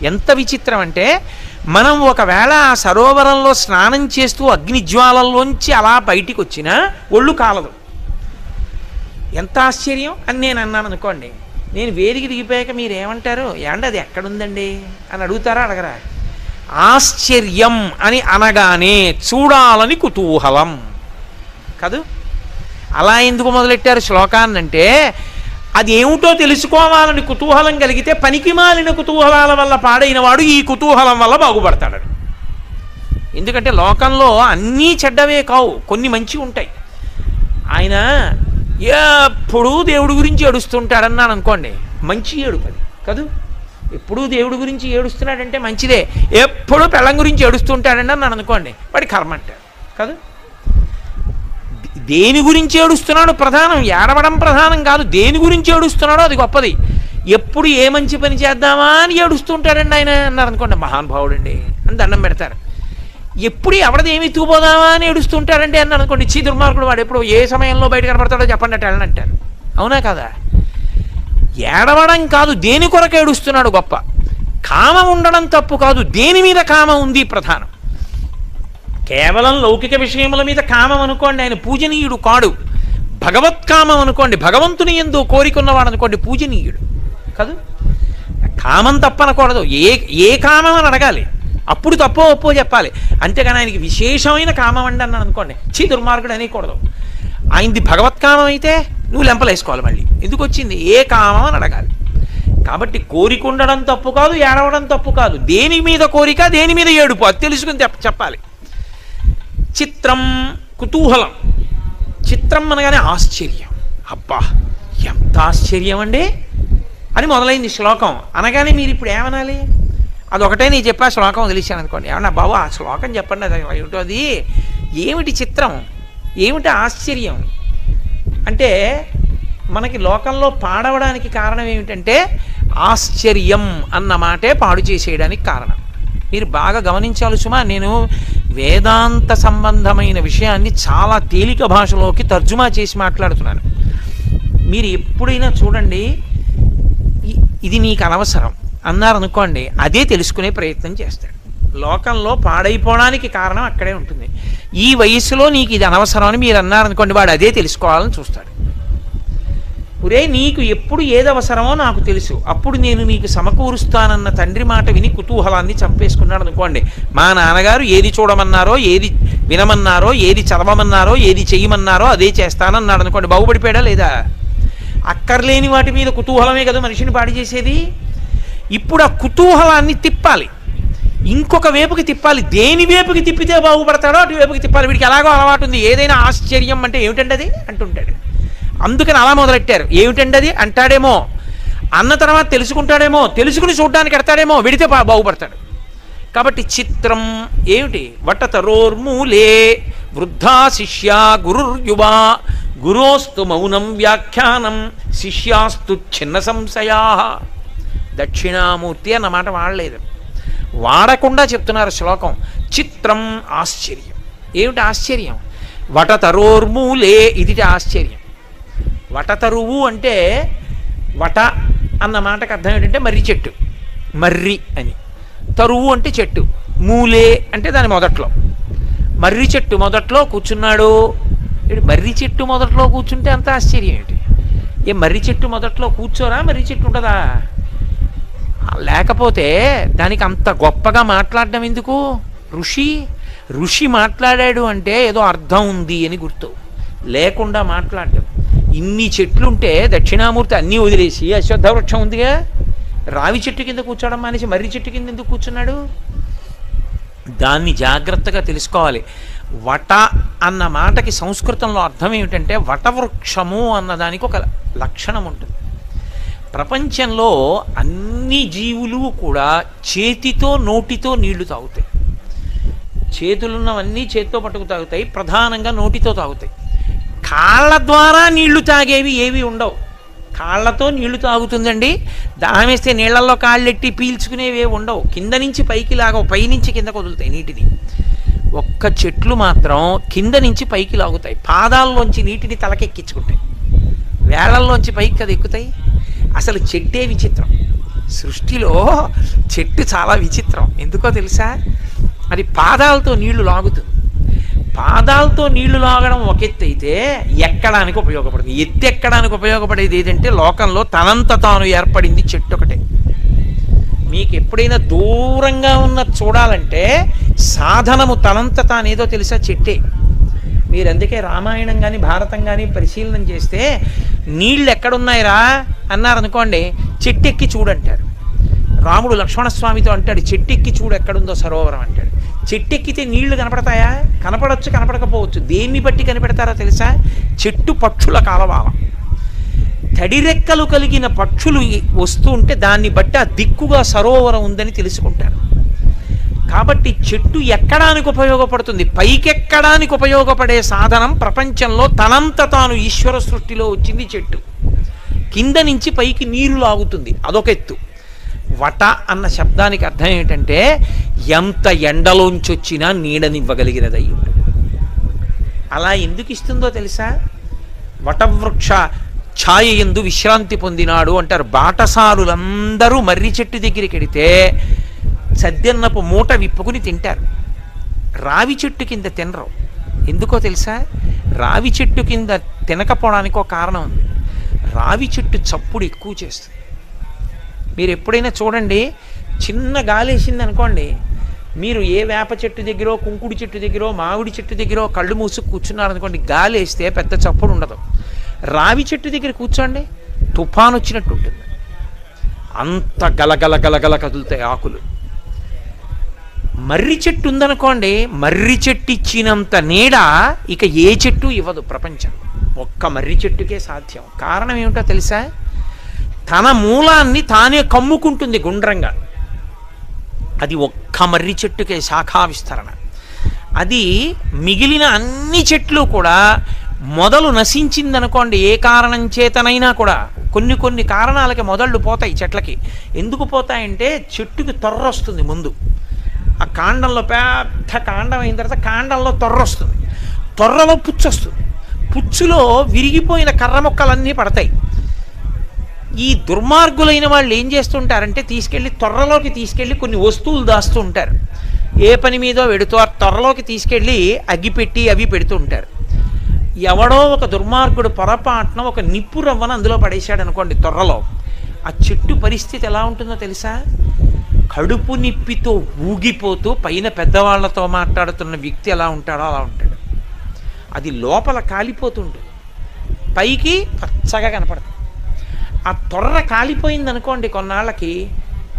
ఎంత విచిత్రం అంటే మనం ఒకవేళ ఆ సరోవరంలో స్నానం చేస్తూ అగ్ని జ్వాలల్లోంచి అలా బయటికి వచ్చినా ఒళ్ళు కాలదు. ఎంత ఆశ్చర్యం అని నేను అన్నాను అనుకోండి. నేను వేదిక దిగిపోయాక మీరు ఏమంటారు ఏమండి అది ఎక్కడుందండి? అని అడుగుతారా అడగరా? ఆశ్చర్యం అని అనగానే చూడాలని కుతూహలం. కదూ? అలా ఎందుకు మొదలెట్టారు శ్లోకాన్ని అంటే అది ఏమిటో తెలుసుకోవాలని కుతూహలం కలిగితే పనికి మాలిన కుతూహలాల వల్ల పాడైన వాడు ఈ కుతూహలం వల్ల బాగుపడతాడు. ఎందుకంటే లోకంలో అన్నీ చెడ్డవే కావు కొన్ని మంచి ఉంటాయి. ఆయన ఎప్పుడూ దేవుడి గురించి ఏడుస్తుంటాడన్నాను అనుకోండి మంచి ఏడుపు అది కదూ? ఎప్పుడూ దేవుడి గురించి ఏడుస్తున్నాడంటే మంచిదే ఎప్పుడూ పెళ్ళం గురించి ఏడుస్తుంటాడని అన్నాను అనుకోండి వాడి కర్మ అంటాడు కదూ? దేని గురించి ఏడుస్తున్నాడు ప్రధానం ఏడవడం ప్రధానం కాదు. దేని గురించి ఏడుస్తున్నాడో అది గొప్పది. ఎప్పుడు ఏ మంచి పని చేద్దామా అని ఏడుస్తుంటాడండి ఆయన అన్నారు అనుకోండి మహానుభావుడండి అని దండం పెడతారు. ఎప్పుడు ఎవడది ఏమి ఎత్తుకుపోదామా అని ఏడుస్తుంటాడండి అన్నాడు అనుకోండి చీ దుర్మార్గుడు వాడు ఎప్పుడు ఏ సమయంలో బయట కనపడతాడో చెప్పండి అట్ట అంటారు అవునా కదా? ఏడవడం కాదు దేని కొరకు ఏడుస్తున్నాడు గొప్ప. కామం ఉండడం తప్పు కాదు దేని మీద కామం ఉంది ప్రధానం. కేవలం లౌకిక విషయముల మీద కామం అనుకోండి ఆయన పూజనీయుడు కాడు. భగవత్కామం అనుకోండి భగవంతుని ఎందు కోరికున్నవాడు అనుకోండి పూజనీయుడు. కాదు? కామం తప్పనకూడదు. ఏ ఏ కామం అని అడగాలి. అప్పుడు తప్పో ఒప్పో చెప్పాలి. అంతేగాని ఆయనకి విశేషమైన కామం అండి అన్నాను అనుకోండి చీ దుర్మార్గుడు అనేకూడదు. ఆయనది భగవత్కామం అయితే నువ్వు లెంపలేసుకోవాలి మళ్ళీ. ఎందుకు వచ్చింది ఏ కామం అని అడగాలి. కాబట్టి కోరిక ఉండడం తప్పు కాదు ఏడవడం తప్పు కాదు. దేని మీద కోరిక దేని మీద ఏడుపు? అది తెలుసుకుని చెప్ప- చెప్పాలి. చిత్రం కుతూహలం. చిత్రం అనగానే ఆశ్చర్యం. అబ్బా ఎంత ఆశ్చర్యం అండి. అని మొదలైంది శ్లోకం. అనగానే మీరు ఇప్పుడు ఏమనాలి? అదొకటే నేను చెప్పా శ్లోకం వదిలేశాను అనుకోండి. ఏమన్నా బాబు ఆ శ్లోకం చెప్పండి అది ఏమిటో అది ఏమిటి చిత్రం? ఏమిటి ఆశ్చర్యం? అంటే మనకి లోకంలో పాడవడానికి కారణం ఏమిటంటే ఆశ్చర్యం అన్న మాటే పాడు చేసేయడానికి కారణం. మీరు బాగా గమనించాలి సుమా నేను వేదాంత సంబంధమైన విషయాన్ని చాలా తేలిక భాషలోకి తర్జుమా చేసి మాట్లాడుతున్నాను. మీరు ఎప్పుడైనా చూడండి ఇది నీకు అనవసరం. అన్నారనుకోండి అదే తెలుసుకునే ప్రయత్నం చేస్తాడు. లోకంలో పాడైపోవడానికి కారణం అక్కడే ఉంటుంది. ఈ వయసులో నీకు ఇది అనవసరం అని మీరు అన్నారనుకోండి వాడు అదే తెలుసుకోవాలని చూస్తాడు. ఒరే నీకు ఎప్పుడు ఏది అవసరమో నాకు తెలుసు. అప్పుడు నేను నీకు సమకూరుస్తానన్న తండ్రి మాట విని కుతూహలాన్ని చంపేసుకున్నాడు అనుకోండి. మా నాన్నగారు ఏది చూడమన్నారో ఏది వినమన్నారో ఏది చదవమన్నారో ఏది చేయమన్నారో అదే చేస్తానన్నాడు అనుకోండి. బాగుపడిపోయాడా లేదా? అక్కర్లేని వాటి మీద కుతూహలమే కదా మనిషిని పాడు చేసేది. ఇప్పుడు ఆ కుతూహలాన్ని తిప్పాలి. ఇంకొక వేపుకి తిప్పాలి. దేని వేపుకి తిప్పితే బాగుపడతాడో అటు వేపుకి తిప్పాలి. వీడికి ఎలాగో అలవాటు ఉంది. ఏదైనా ఆశ్చర్యం అంటే ఏమిటండి అది? అంటుంటాడు. అందుకని అలా మొదలెట్టారు. ఏమిటండి అది అంటాడేమో అన్న తర్వాత తెలుసుకుంటాడేమో తెలుసుకుని చూడడానికి ఎడతాడేమో విడితే బా- బాగుపడతాడు. కాబట్టి చిత్రం ఏమిటి? వటతరోర్మూలే వృద్ధా శిష్య గురుర్యువా గురోస్తు మౌనం వ్యాఖ్యానం శిష్యాస్తు చిన్న సంశయా. దక్షిణామూర్తి అన్నమాట వాడలేదు. వాడకుండా చెప్తున్నారు శ్లోకం. చిత్రం ఆశ్చర్యం. ఏమిటి ఆశ్చర్యం? వటతరోర్మూలే ఇది ఆశ్చర్యం. వటతరువు అంటే వట అన్న మాటకు అర్థం ఏంటంటే మర్రి చెట్టు. మర్రి అని. తరువు అంటే చెట్టు. మూలే అంటే దాని మొదట్లో. మర్రి చెట్టు మొదట్లో కూర్చున్నాడు. మర్రి చెట్టు మొదట్లో కూర్చుంటే అంత ఆశ్చర్యం ఏంటి? ఏ మర్రి చెట్టు మొదట్లో కూర్చోరా? మర్రి చెట్టు ఉండదా? లేకపోతే దానికి అంత గొప్పగా మాట్లాడడం ఎందుకు? ఋషి? ఋషి మాట్లాడాడు అంటే ఏదో అర్థం ఉంది అని గుర్తు. లేకుండా మాట్లాడడం. ఇన్ని చెట్లుంటే దక్షిణామూర్తి అన్నీ వదిలేసి అశ్వత్థ వృక్షం ఉందిగా? రావి చెట్టు కింద కూర్చోవడం మానేసి మర్రి చెట్టు కింద ఎందుకు కూర్చున్నాడు? దాన్ని జాగ్రత్తగా తెలుసుకోవాలి. వట అన్న మాటకి సంస్కృతంలో అర్థం ఏమిటంటే వటవృక్షము అన్నదానికి ఒక లక్షణం ఉంటుంది. ప్రపంచంలో అన్ని జీవులు కూడా చేతితో నోటితో నీళ్ళు తాగుతాయి. చేతులున్నవన్నీ చేతితో పట్టుకు తాగుతాయి. ప్రధానంగా నోటితో తాగుతాయి. కాళ్ళ ద్వారా నీళ్ళు తాగేవి ఏవి ఉండవు. కాళ్ళతో నీళ్ళు తాగుతుందండి. దాహం వేస్తే నీళ్ళలో కాళ్ళెట్టి పీల్చుకునేవి ఏవి ఉండవు. కింద నుంచి పైకి లాగవు. పైనుంచి కిందకు వదులుతాయి నీటిని. ఒక్క చెట్లు మాత్రం కింద నుంచి పైకి లాగుతాయి. పాదాల్లోంచి నీటిని తలకెక్కించుకుంటాయి. వేళల్లోంచి పైకి కదా ఎక్కుతాయి? అసలు చెట్టే విచిత్రం. సృష్టిలో చెట్టు చాలా విచిత్రం. ఎందుకో తెలుసా? అది పాదాలతో నీళ్ళు లాగుతుంది. పాదాలతో నీళ్ళు లాగడం ఒక ఎత్తు అయితే ఎక్కడానికి ఉపయోగపడుతుంది ఎత్తు ఎక్కడానికి ఉపయోగపడేది ఏదంటే లోకంలో తనంత తాను ఏర్పడింది చెట్టు ఒకటే. మీకు ఎప్పుడైనా దూరంగా ఉన్న చూడాలంటే సాధనము తనంత తానేదో తెలుసా చెట్టే. మీరు అందుకే రామాయణం కానీ భారతం కానీ పరిశీలన చేస్తే నీళ్ళు ఎక్కడున్నాయిరా అన్నారనుకోండి చెట్టెక్కి చూడంటారు. రాముడు లక్ష్మణస్వామితో అంటాడు చెట్టెక్కి చూడు ఎక్కడుందో సరోవరం అంటాడు. చెట్టెక్కితే నీళ్ళు కనపడతాయా? కనపడవచ్చు కనపడకపోవచ్చు. దేన్ని బట్టి కనిపెడతారో తెలుసా? చెట్టు పక్షుల కాలవాలం తడిరెక్కలు కలిగిన పక్షులు వస్తూ ఉంటే దాన్ని బట్టి ఆ దిక్కుగా సరోవరం ఉందని తెలుసుకుంటారు. కాబట్టి చెట్టు ఎక్కడానికి ఉపయోగపడుతుంది? పైకెక్కడానికి ఉపయోగపడే సాధనం ప్రపంచంలో తనంత తాను ఈశ్వర సృష్టిలో వచ్చింది చెట్టు. కింద నుంచి పైకి నీరు లాగుతుంది. అదొక ఎత్తు. వట అన్న శబ్దానికి అర్థం ఏంటంటే ఎంత ఎండలోంచి వచ్చినా నీడనివ్వగలిగినది అయి అలా ఎందుకు ఇస్తుందో తెలుసా? వటవృక్ష ఛాయ ఎందు విశ్రాంతి పొందినాడు అంటారు బాటసారులందరూ మర్రి చెట్టు దగ్గరికి వెడితే సద్దెన్నపు మూట విప్పుకుని తింటారు. రావి చెట్టు కింద తినరు. ఎందుకో తెలుసా? రావి చెట్టు కింద తినకపోవడానికి ఒక కారణం ఉంది. రావి చెట్టు చప్పుడు ఎక్కువ చేస్తుంది. మీరు ఎప్పుడైనా చూడండి చిన్న గాలేసింది అనుకోండి మీరు ఏ వేప చెట్టు దగ్గరో కుంకుడు చెట్టు దగ్గరో మామిడి చెట్టు దగ్గరో కళ్ళు మూసుకు కూర్చున్నారనుకోండి గాలి వేస్తే పెద్ద చప్పుడు ఉండదు. రావి చెట్టు దగ్గర కూర్చోండి తుఫాన్ వచ్చినట్టు ఉంటుంది. అంత గలగల గలగల కదులుతాయి ఆకులు. మర్రి చెట్టు ఉందనుకోండి మర్రి చెట్టు ఇచ్చినంత నీడ ఇక ఏ చెట్టు ఇవ్వదు ప్రపంచం. ఒక్క మర్రి చెట్టుకే సాధ్యం. కారణం ఏమిటో తెలుసా? తన మూలాన్ని తానే కమ్ముకుంటుంది గుండ్రంగా. అది ఒక్క మర్రి చెట్టుకే శాఖా విస్తరణ. అది మిగిలిన అన్ని చెట్లు కూడా మొదలు నశించిందనుకోండి ఏ కారణం చేతనైనా కూడా. కొన్ని కొన్ని కారణాలకి మొదళ్ళు పోతాయి చెట్లకి. ఎందుకు పోతాయంటే చెట్టుకి తొర్రొస్తుంది ముందు. ఆ కాండంలో పెద్ద కాండం అయిన తర్వాత కాండంలో తొర్రొస్తుంది తొర్రలో పుచ్చొస్తుంది పుచ్చులో విరిగిపోయిన కర్ర మొక్కలన్నీ పడతాయి. ఈ దుర్మార్గులైన వాళ్ళు ఏం చేస్తుంటారంటే తీసుకెళ్ళి త్వరలోకి తీసుకెళ్ళి కొన్ని వస్తువులు దాస్తూ ఉంటారు ఏ పని మీదో వెడుతూ ఆ త్వరలోకి తీసుకెళ్ళి అగ్గిపెట్టి అవి పెడుతూ ఉంటారు ఎవడో ఒక దుర్మార్గుడు పొరపాటున ఒక నిప్పు రవ్వను అందులో పడేశాడు అనుకోండి తొర్రలో ఆ చెట్టు పరిస్థితి ఎలా ఉంటుందో తెలుసా? కడుపు నిప్పితో ఊగిపోతూ పైన పెద్దవాళ్ళతో మాట్లాడుతున్న వ్యక్తి ఎలా ఉంటాడో అలా ఉంటాడు. అది లోపల కాలిపోతుంటుంది. పైకి పచ్చగా కనపడుతుంది ఆ తొర్ర కాలిపోయింది అనుకోండి కొన్నాళ్ళకి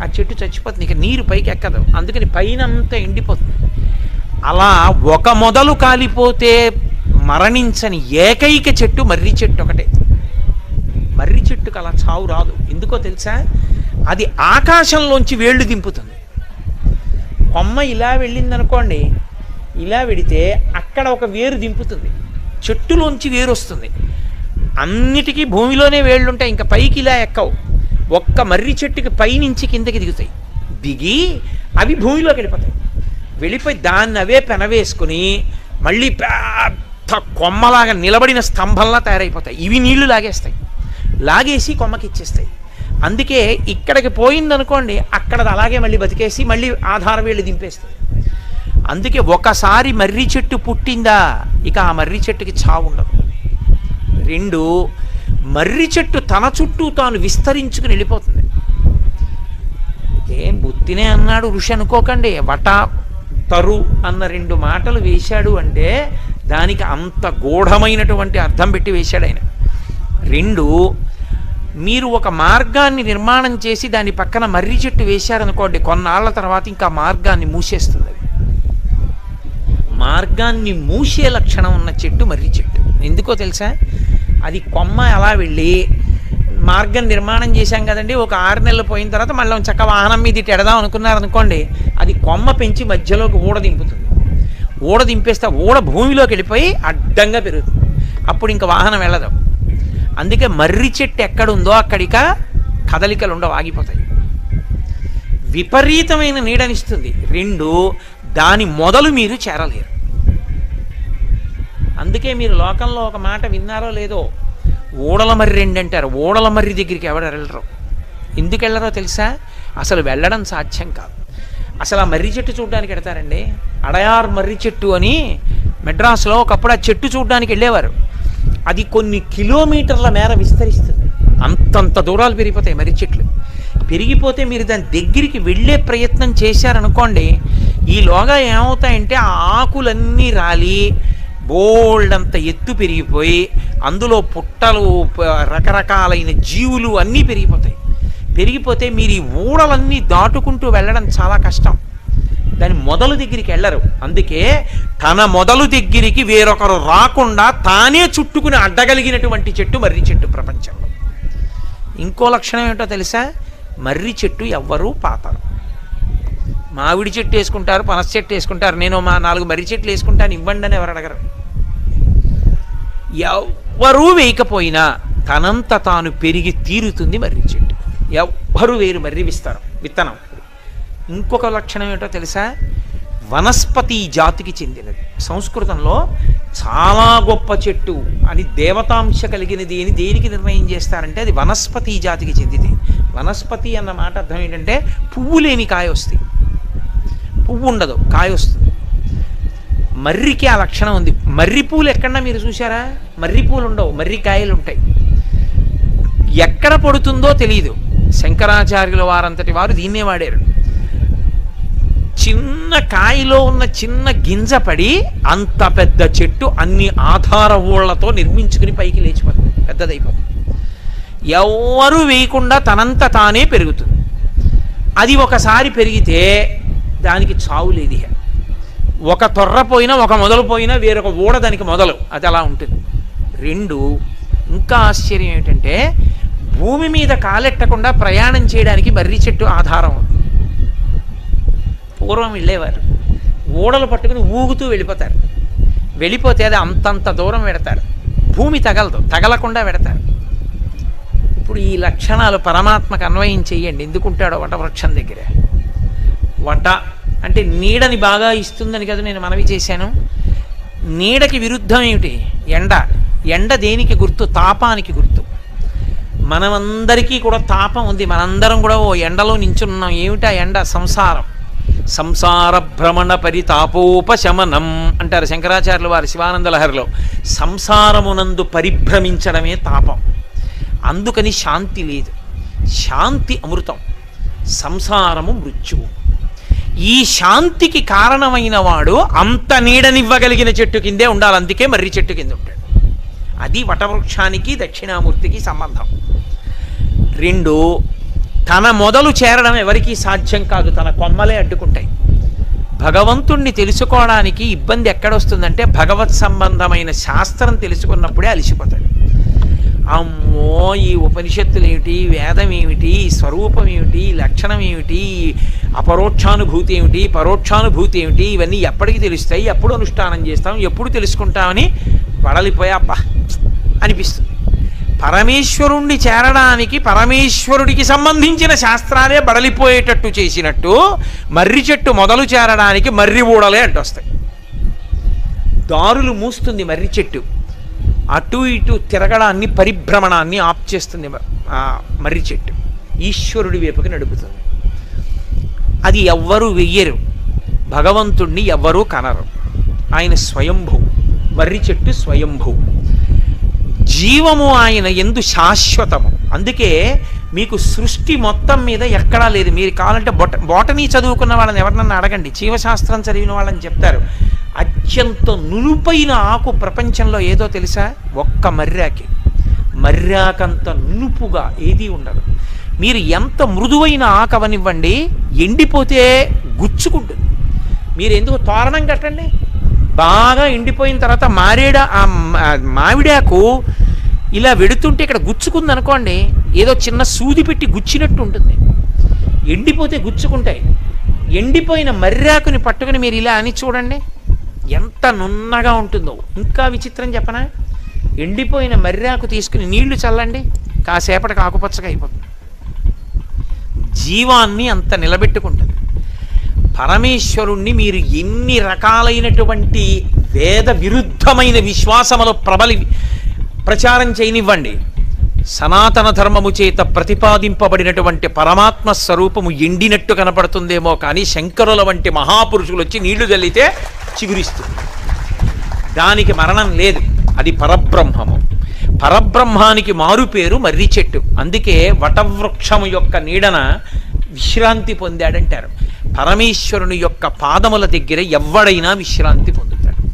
ఆ చెట్టు చచ్చిపోతుంది. ఇక నీరు పైకి ఎక్కదు. అందుకని పైన అంతా ఎండిపోతుంది. అలా ఒక మొదలు కాలిపోతే మరణించని ఏకైక చెట్టు మర్రి చెట్టు ఒకటే. మర్రి చెట్టుకు అలా చావు రాదు. ఎందుకో తెలుసా? అది ఆకాశంలోంచి వేళ్ళు దింపుతుంది. కొమ్మ ఇలా వెళ్ళిందనుకోండి ఇలా వెడితే అక్కడ ఒక వేరు దింపుతుంది. చెట్టులోంచి వేరు వస్తుంది అన్నిటికీ భూమిలోనే వేళ్ళుంటాయి ఇంకా పైకి ఇలా ఎక్కవు. ఒక్క మర్రి చెట్టుకి పైనుంచి కిందకి దిగుతాయి. దిగి అవి భూమిలోకి వెళ్ళిపోతాయి. వెళ్ళిపోయి దాన్ని అవే పెనవేసుకుని మళ్ళీ పెద్ద కొమ్మలాగా నిలబడిన స్తంభంలా తయారైపోతాయి. ఇవి నీళ్ళు లాగేస్తాయి. లాగేసి కొమ్మకి ఇచ్చేస్తాయి. అందుకే ఇక్కడికి పోయిందనుకోండి అక్కడ అలాగే మళ్ళీ బతికేసి మళ్ళీ ఆధార వేళ్ళు దింపేస్తాయి. అందుకే ఒకసారి మర్రి చెట్టు పుట్టిందా ఇక ఆ మర్రి చెట్టుకి చావు ఉండదు. రెండు మర్రి చెట్టు తన చుట్టూ తాను విస్తరించుకుని వెళ్ళిపోతుంది. ఏం బుత్తినే అన్నాడు ఋషి అనుకోకండి వట తరు అన్న రెండు మాటలు వేశాడు అంటే దానికి అంత గూఢమైనటువంటి అర్థం పెట్టి వేశాడు ఆయన. రెండు మీరు ఒక మార్గాన్ని నిర్మాణం చేసి దాని పక్కన మర్రి చెట్టు వేశారనుకోండి కొన్నాళ్ళ తర్వాత ఇంకా మార్గాన్ని మూసేస్తుంది అది. మార్గాన్ని మూసే లక్షణం ఉన్న చెట్టు మర్రి చెట్టు. ఎందుకో తెలుసా? అది కొమ్మ ఎలా వెళ్ళి మార్గం నిర్మాణం చేశాం కదండి ఒక ఆరు నెలలు పోయిన తర్వాత మళ్ళీ చక్క వాహనం మీద ఇటు ఎడదాం అనుకున్నారనుకోండి అది కొమ్మ పెంచి మధ్యలోకి ఊడ దింపుతుంది. ఊడ దింపేస్తే ఊడ భూమిలోకి వెళ్ళిపోయి అడ్డంగా పెరుగుతుంది. అప్పుడు ఇంకా వాహనం వెళ్ళదు. అందుకే మర్రి చెట్టు ఎక్కడుందో అక్కడిక కదలికలు ఉండవు ఆగిపోతాయి. విపరీతమైన నీడనిస్తుంది. రెండు దాని మొదలు మీరు చేరలేరు. అందుకే మీరు లోకంలో ఒక మాట విన్నారో లేదో ఊడలమర్రి రెండు అంటారు ఊడలమర్రి దగ్గరికి ఎవరు వెళ్ళరు. ఎందుకు వెళ్ళరో తెలుసా? అసలు వెళ్ళడం సాధ్యం కాదు. అసలు ఆ మర్రి చెట్టు చూడడానికి వెడతారండి అడయార్ మర్రి చెట్టు అని మెడ్రాస్లో ఒకప్పుడు ఆ చెట్టు చూడడానికి వెళ్ళేవారు. అది కొన్ని కిలోమీటర్ల మేర విస్తరిస్తుంది. అంతంత దూరాలు పెరిగిపోతాయి మర్రి చెట్లు. పెరిగిపోతే మీరు దాని దగ్గరికి వెళ్ళే ప్రయత్నం చేశారనుకోండి ఈలోగా ఏమవుతాయంటే ఆ ఆకులన్నీ రాలి బోల్డ్ అంత ఎత్తు పెరిగిపోయి అందులో పుట్టలు రకరకాలైన జీవులు అన్నీ పెరిగిపోతాయి. పెరిగిపోతే మీరు ఈ ఊడలన్నీ దాటుకుంటూ వెళ్ళడం చాలా కష్టం. దాని మొదలు దగ్గరికి వెళ్ళరు. అందుకే తన మొదలు దగ్గరికి వేరొకరు రాకుండా తానే చుట్టుకుని అడ్డగలిగినటువంటి చెట్టు మర్రి చెట్టు ప్రపంచంలో. ఇంకో లక్షణం ఏంటో తెలుసా? మర్రి చెట్టు ఎవ్వరూ పాతరు. మామిడి చెట్టు వేసుకుంటారు పనస చెట్టు వేసుకుంటారు నేను మా నాలుగు మర్రి చెట్లు వేసుకుంటాను ఇవ్వండి అని ఎవరు అడగరు. ఎవ్వరూ వేయకపోయినా తనంత తాను పెరిగి తీరుతుంది మర్రి చెట్టు. ఎవ్వరు వేరు మర్రి విస్తారు విత్తనం. ఇంకొక లక్షణం ఏంటో తెలుసా? వనస్పతి జాతికి చెందినది. సంస్కృతంలో చాలా గొప్ప చెట్టు అని దేవతాంశ కలిగినది అని దేనికి నిర్ణయం చేస్తారంటే అది వనస్పతి జాతికి చెందింది వనస్పతి అన్న మాట అర్థం ఏంటంటే పువ్వు లేని కాయ వస్తుంది పువ్వు ఉండదు కాయ వస్తుంది. మర్రికి ఆ లక్షణం ఉంది. మర్రి పూలు ఎక్కడన్నా మీరు చూసారా మర్రి పూలు ఉండవు మర్రి కాయలు ఉంటాయి. ఎక్కడ పడుతుందో తెలియదు శంకరాచార్యుల వారంతటి వారు దీన్నే వాడారు. చిన్న కాయలో ఉన్న చిన్న గింజ పడి అంత పెద్ద చెట్టు అన్ని ఆధార ఊళ్ళతో నిర్మించుకుని పైకి లేచిపోతుంది. పెద్దదైపోతుంది. ఎవ్వరూ వేయకుండా తనంత తానే పెరుగుతుంది. అది ఒకసారి పెరిగితే దానికి చావు లేదు ఒక తొర్ర పోయినా ఒక మొదలు పోయినా వేరొక ఊడ దానికి మొదలు. అది అలా ఉంటుంది. రెండు ఇంకా ఆశ్చర్యం ఏంటంటే భూమి మీద కాలెట్టకుండా ప్రయాణం చేయడానికి మర్రి చెట్టు ఆధారం ఉంది. పూర్వం వెళ్ళేవారు. ఊడలు పట్టుకుని ఊగుతూ వెళ్ళిపోతారు. వెళ్ళిపోతే అది అంతంత దూరం పెడతారు. భూమి తగలదు తగలకుండా పెడతారు. ఇప్పుడు ఈ లక్షణాలు పరమాత్మకు అన్వయం చేయండి. ఎందుకుంటాడో వటవృక్షం దగ్గర? వట అంటే నీడని బాగా ఇస్తుందని కదా నేను మనవి చేశాను. నీడకి విరుద్ధం ఏమిటి? ఎండ. ఎండ దేనికి గుర్తు? తాపానికి గుర్తు. మనమందరికీ కూడా తాపం ఉంది. మనందరం కూడా ఓ ఎండలో నించున్నాం. ఏమిటా ఎండ? సంసారం. సంసార భ్రమణ పరితాపోపశమనం అంటారు శంకరాచార్యులు వారి శివానంద లహరిలో సంసారమునందు పరిభ్రమించడమే తాపం. అందుకని శాంతి లేదు. శాంతి అమృతం. సంసారము మృత్యువు. ఈ శాంతికి కారణమైన వాడు అంత నీడనివ్వగలిగిన చెట్టు కిందే ఉండాలి. అందుకే మర్రి చెట్టు కింద ఉంటాడు. అది వటవృక్షానికి దక్షిణామూర్తికి సంబంధం. రెండు తన మొదలు చేరడం ఎవరికీ సాధ్యం కాదు. తన కొమ్మలే అడ్డుకుంటాయి. భగవంతుణ్ణి తెలుసుకోవడానికి ఇబ్బంది ఎక్కడొస్తుందంటే భగవత్ సంబంధమైన శాస్త్రం తెలుసుకున్నప్పుడే అలిసిపోతాడు. అమ్మో ఈ ఉపనిషత్తులు ఏమిటి వేదం ఏమిటి స్వరూపం ఏమిటి లక్షణం ఏమిటి అపరోక్షానుభూతి ఏమిటి పరోక్షానుభూతి ఏమిటి ఇవన్నీ ఎప్పటికి తెలుస్తాయి. ఎప్పుడు అనుష్ఠానం చేస్తాం? ఎప్పుడు తెలుసుకుంటామని వడలిపోయి అబ్బా అనిపిస్తుంది. పరమేశ్వరుణ్ణి చేరడానికి పరమేశ్వరుడికి సంబంధించిన శాస్త్రాలే బడలిపోయేటట్టు చేసినట్టు మర్రి చెట్టు మొదలు చేరడానికి మర్రి ఊడలే అడ్డొస్తాయి దారులు మూస్తుంది మర్రి చెట్టు. అటు ఇటు తిరగడాన్ని పరిభ్రమణాన్ని ఆప్ చేస్తుంది మర్రి చెట్టు. ఈశ్వరుడి వైపుకి నడుపుతుంది. అది ఎవ్వరూ వెయ్యరు. భగవంతుణ్ణి ఎవ్వరూ కనరు. ఆయన స్వయంభూ మర్రి చెట్టు స్వయంభూ జీవము ఆయన ఎందు శాశ్వతము. అందుకే మీకు సృష్టి మొత్తం మీద ఎక్కడా లేదు. మీరు కావాలంటే బొట బోటనీ చదువుకున్న వాళ్ళని ఎవరినన్నా అడగండి. జీవశాస్త్రం చదివిన వాళ్ళని చెప్తారు. అత్యంత నునుపైన ఆకు ప్రపంచంలో ఏదో తెలుసా? ఒక్క మర్రాకి. మర్రాకంత నునుపుగా ఏదీ ఉండదు. మీరు ఎంత మృదువైన ఆకవనివ్వండి ఎండిపోతే గుచ్చుకుంటుంది. మీరు ఎందుకు తోరణం కట్టండి? బాగా ఎండిపోయిన తర్వాత మారేడ ఆ మామిడాకు ఇలా వెడుతుంటే ఇక్కడ గుచ్చుకుంది అనుకోండి ఏదో చిన్న సూది పెట్టి గుచ్చినట్టు ఉంటుంది. ఎండిపోతే గుచ్చుకుంటాయి. ఎండిపోయిన మర్రాకుని పట్టుకుని మీరు ఇలా అని చూడండి ఎంత నున్నగా ఉంటుందో. ఇంకా విచిత్రం చెప్పనా? ఎండిపోయిన మర్రాకు తీసుకుని నీళ్ళు చల్లండి కాసేపటికి ఆకుపచ్చగా అయిపోతుంది. జీవాన్ని అంత నిలబెట్టుకుంటుంది. పరమేశ్వరుణ్ణి మీరు ఎన్ని రకాలైనటువంటి వేద విరుద్ధమైన విశ్వాసములో ప్రబలి ప్రచారం చేయనివ్వండి. సనాతన ధర్మము చేత ప్రతిపాదింపబడినటువంటి పరమాత్మ స్వరూపము ఎండినట్టు కనపడుతుందేమో కానీ శంకరుల వంటి మహాపురుషులు వచ్చి నీళ్ళు చల్లితే చిగురిస్తుంది. దానికి మరణం లేదు. అది పరబ్రహ్మము. పరబ్రహ్మానికి మారు పేరు మర్రి చెట్టు. అందుకే వటవృక్షము యొక్క నీడన విశ్రాంతి పొందాడంటారు. పరమేశ్వరుని యొక్క పాదముల దగ్గర ఎవడైనా విశ్రాంతి పొందుతాడు.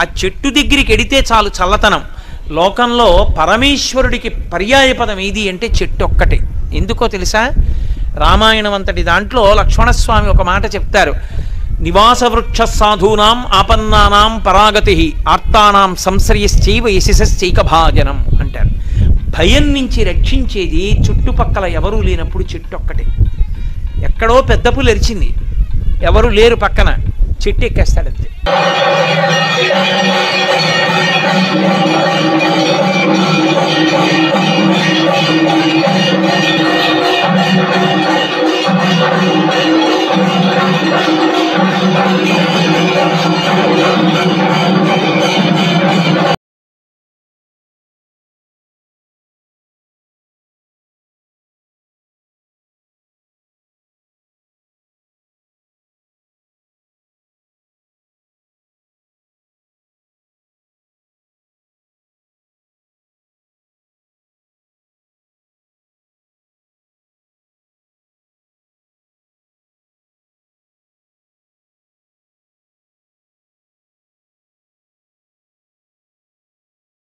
ఆ చెట్టు దగ్గరికి ఎడితే చాలు చల్లతనం. లోకంలో పరమేశ్వరుడికి పర్యాయపదం ఏది అంటే చెట్టు ఒక్కటే. ఎందుకో తెలుసా? రామాయణం అంతటి దాంట్లో లక్ష్మణస్వామి ఒక మాట చెప్తారు. నివాస వృక్ష సాధూనాం ఆపన్నానాం పరాగతి ఆర్తానాం సంశ్రయశ్చైవ యశశ్చైక భాజనం అంటారు. భయం నుంచి రక్షించేది చుట్టుపక్కల ఎవరూ లేనప్పుడు చెట్టు ఒక్కటే. ఎక్కడో పెద్ద పులి ఎరిచింది. ఎవరు లేరు పక్కన. చెట్టు ఎక్కేస్తాడంతే.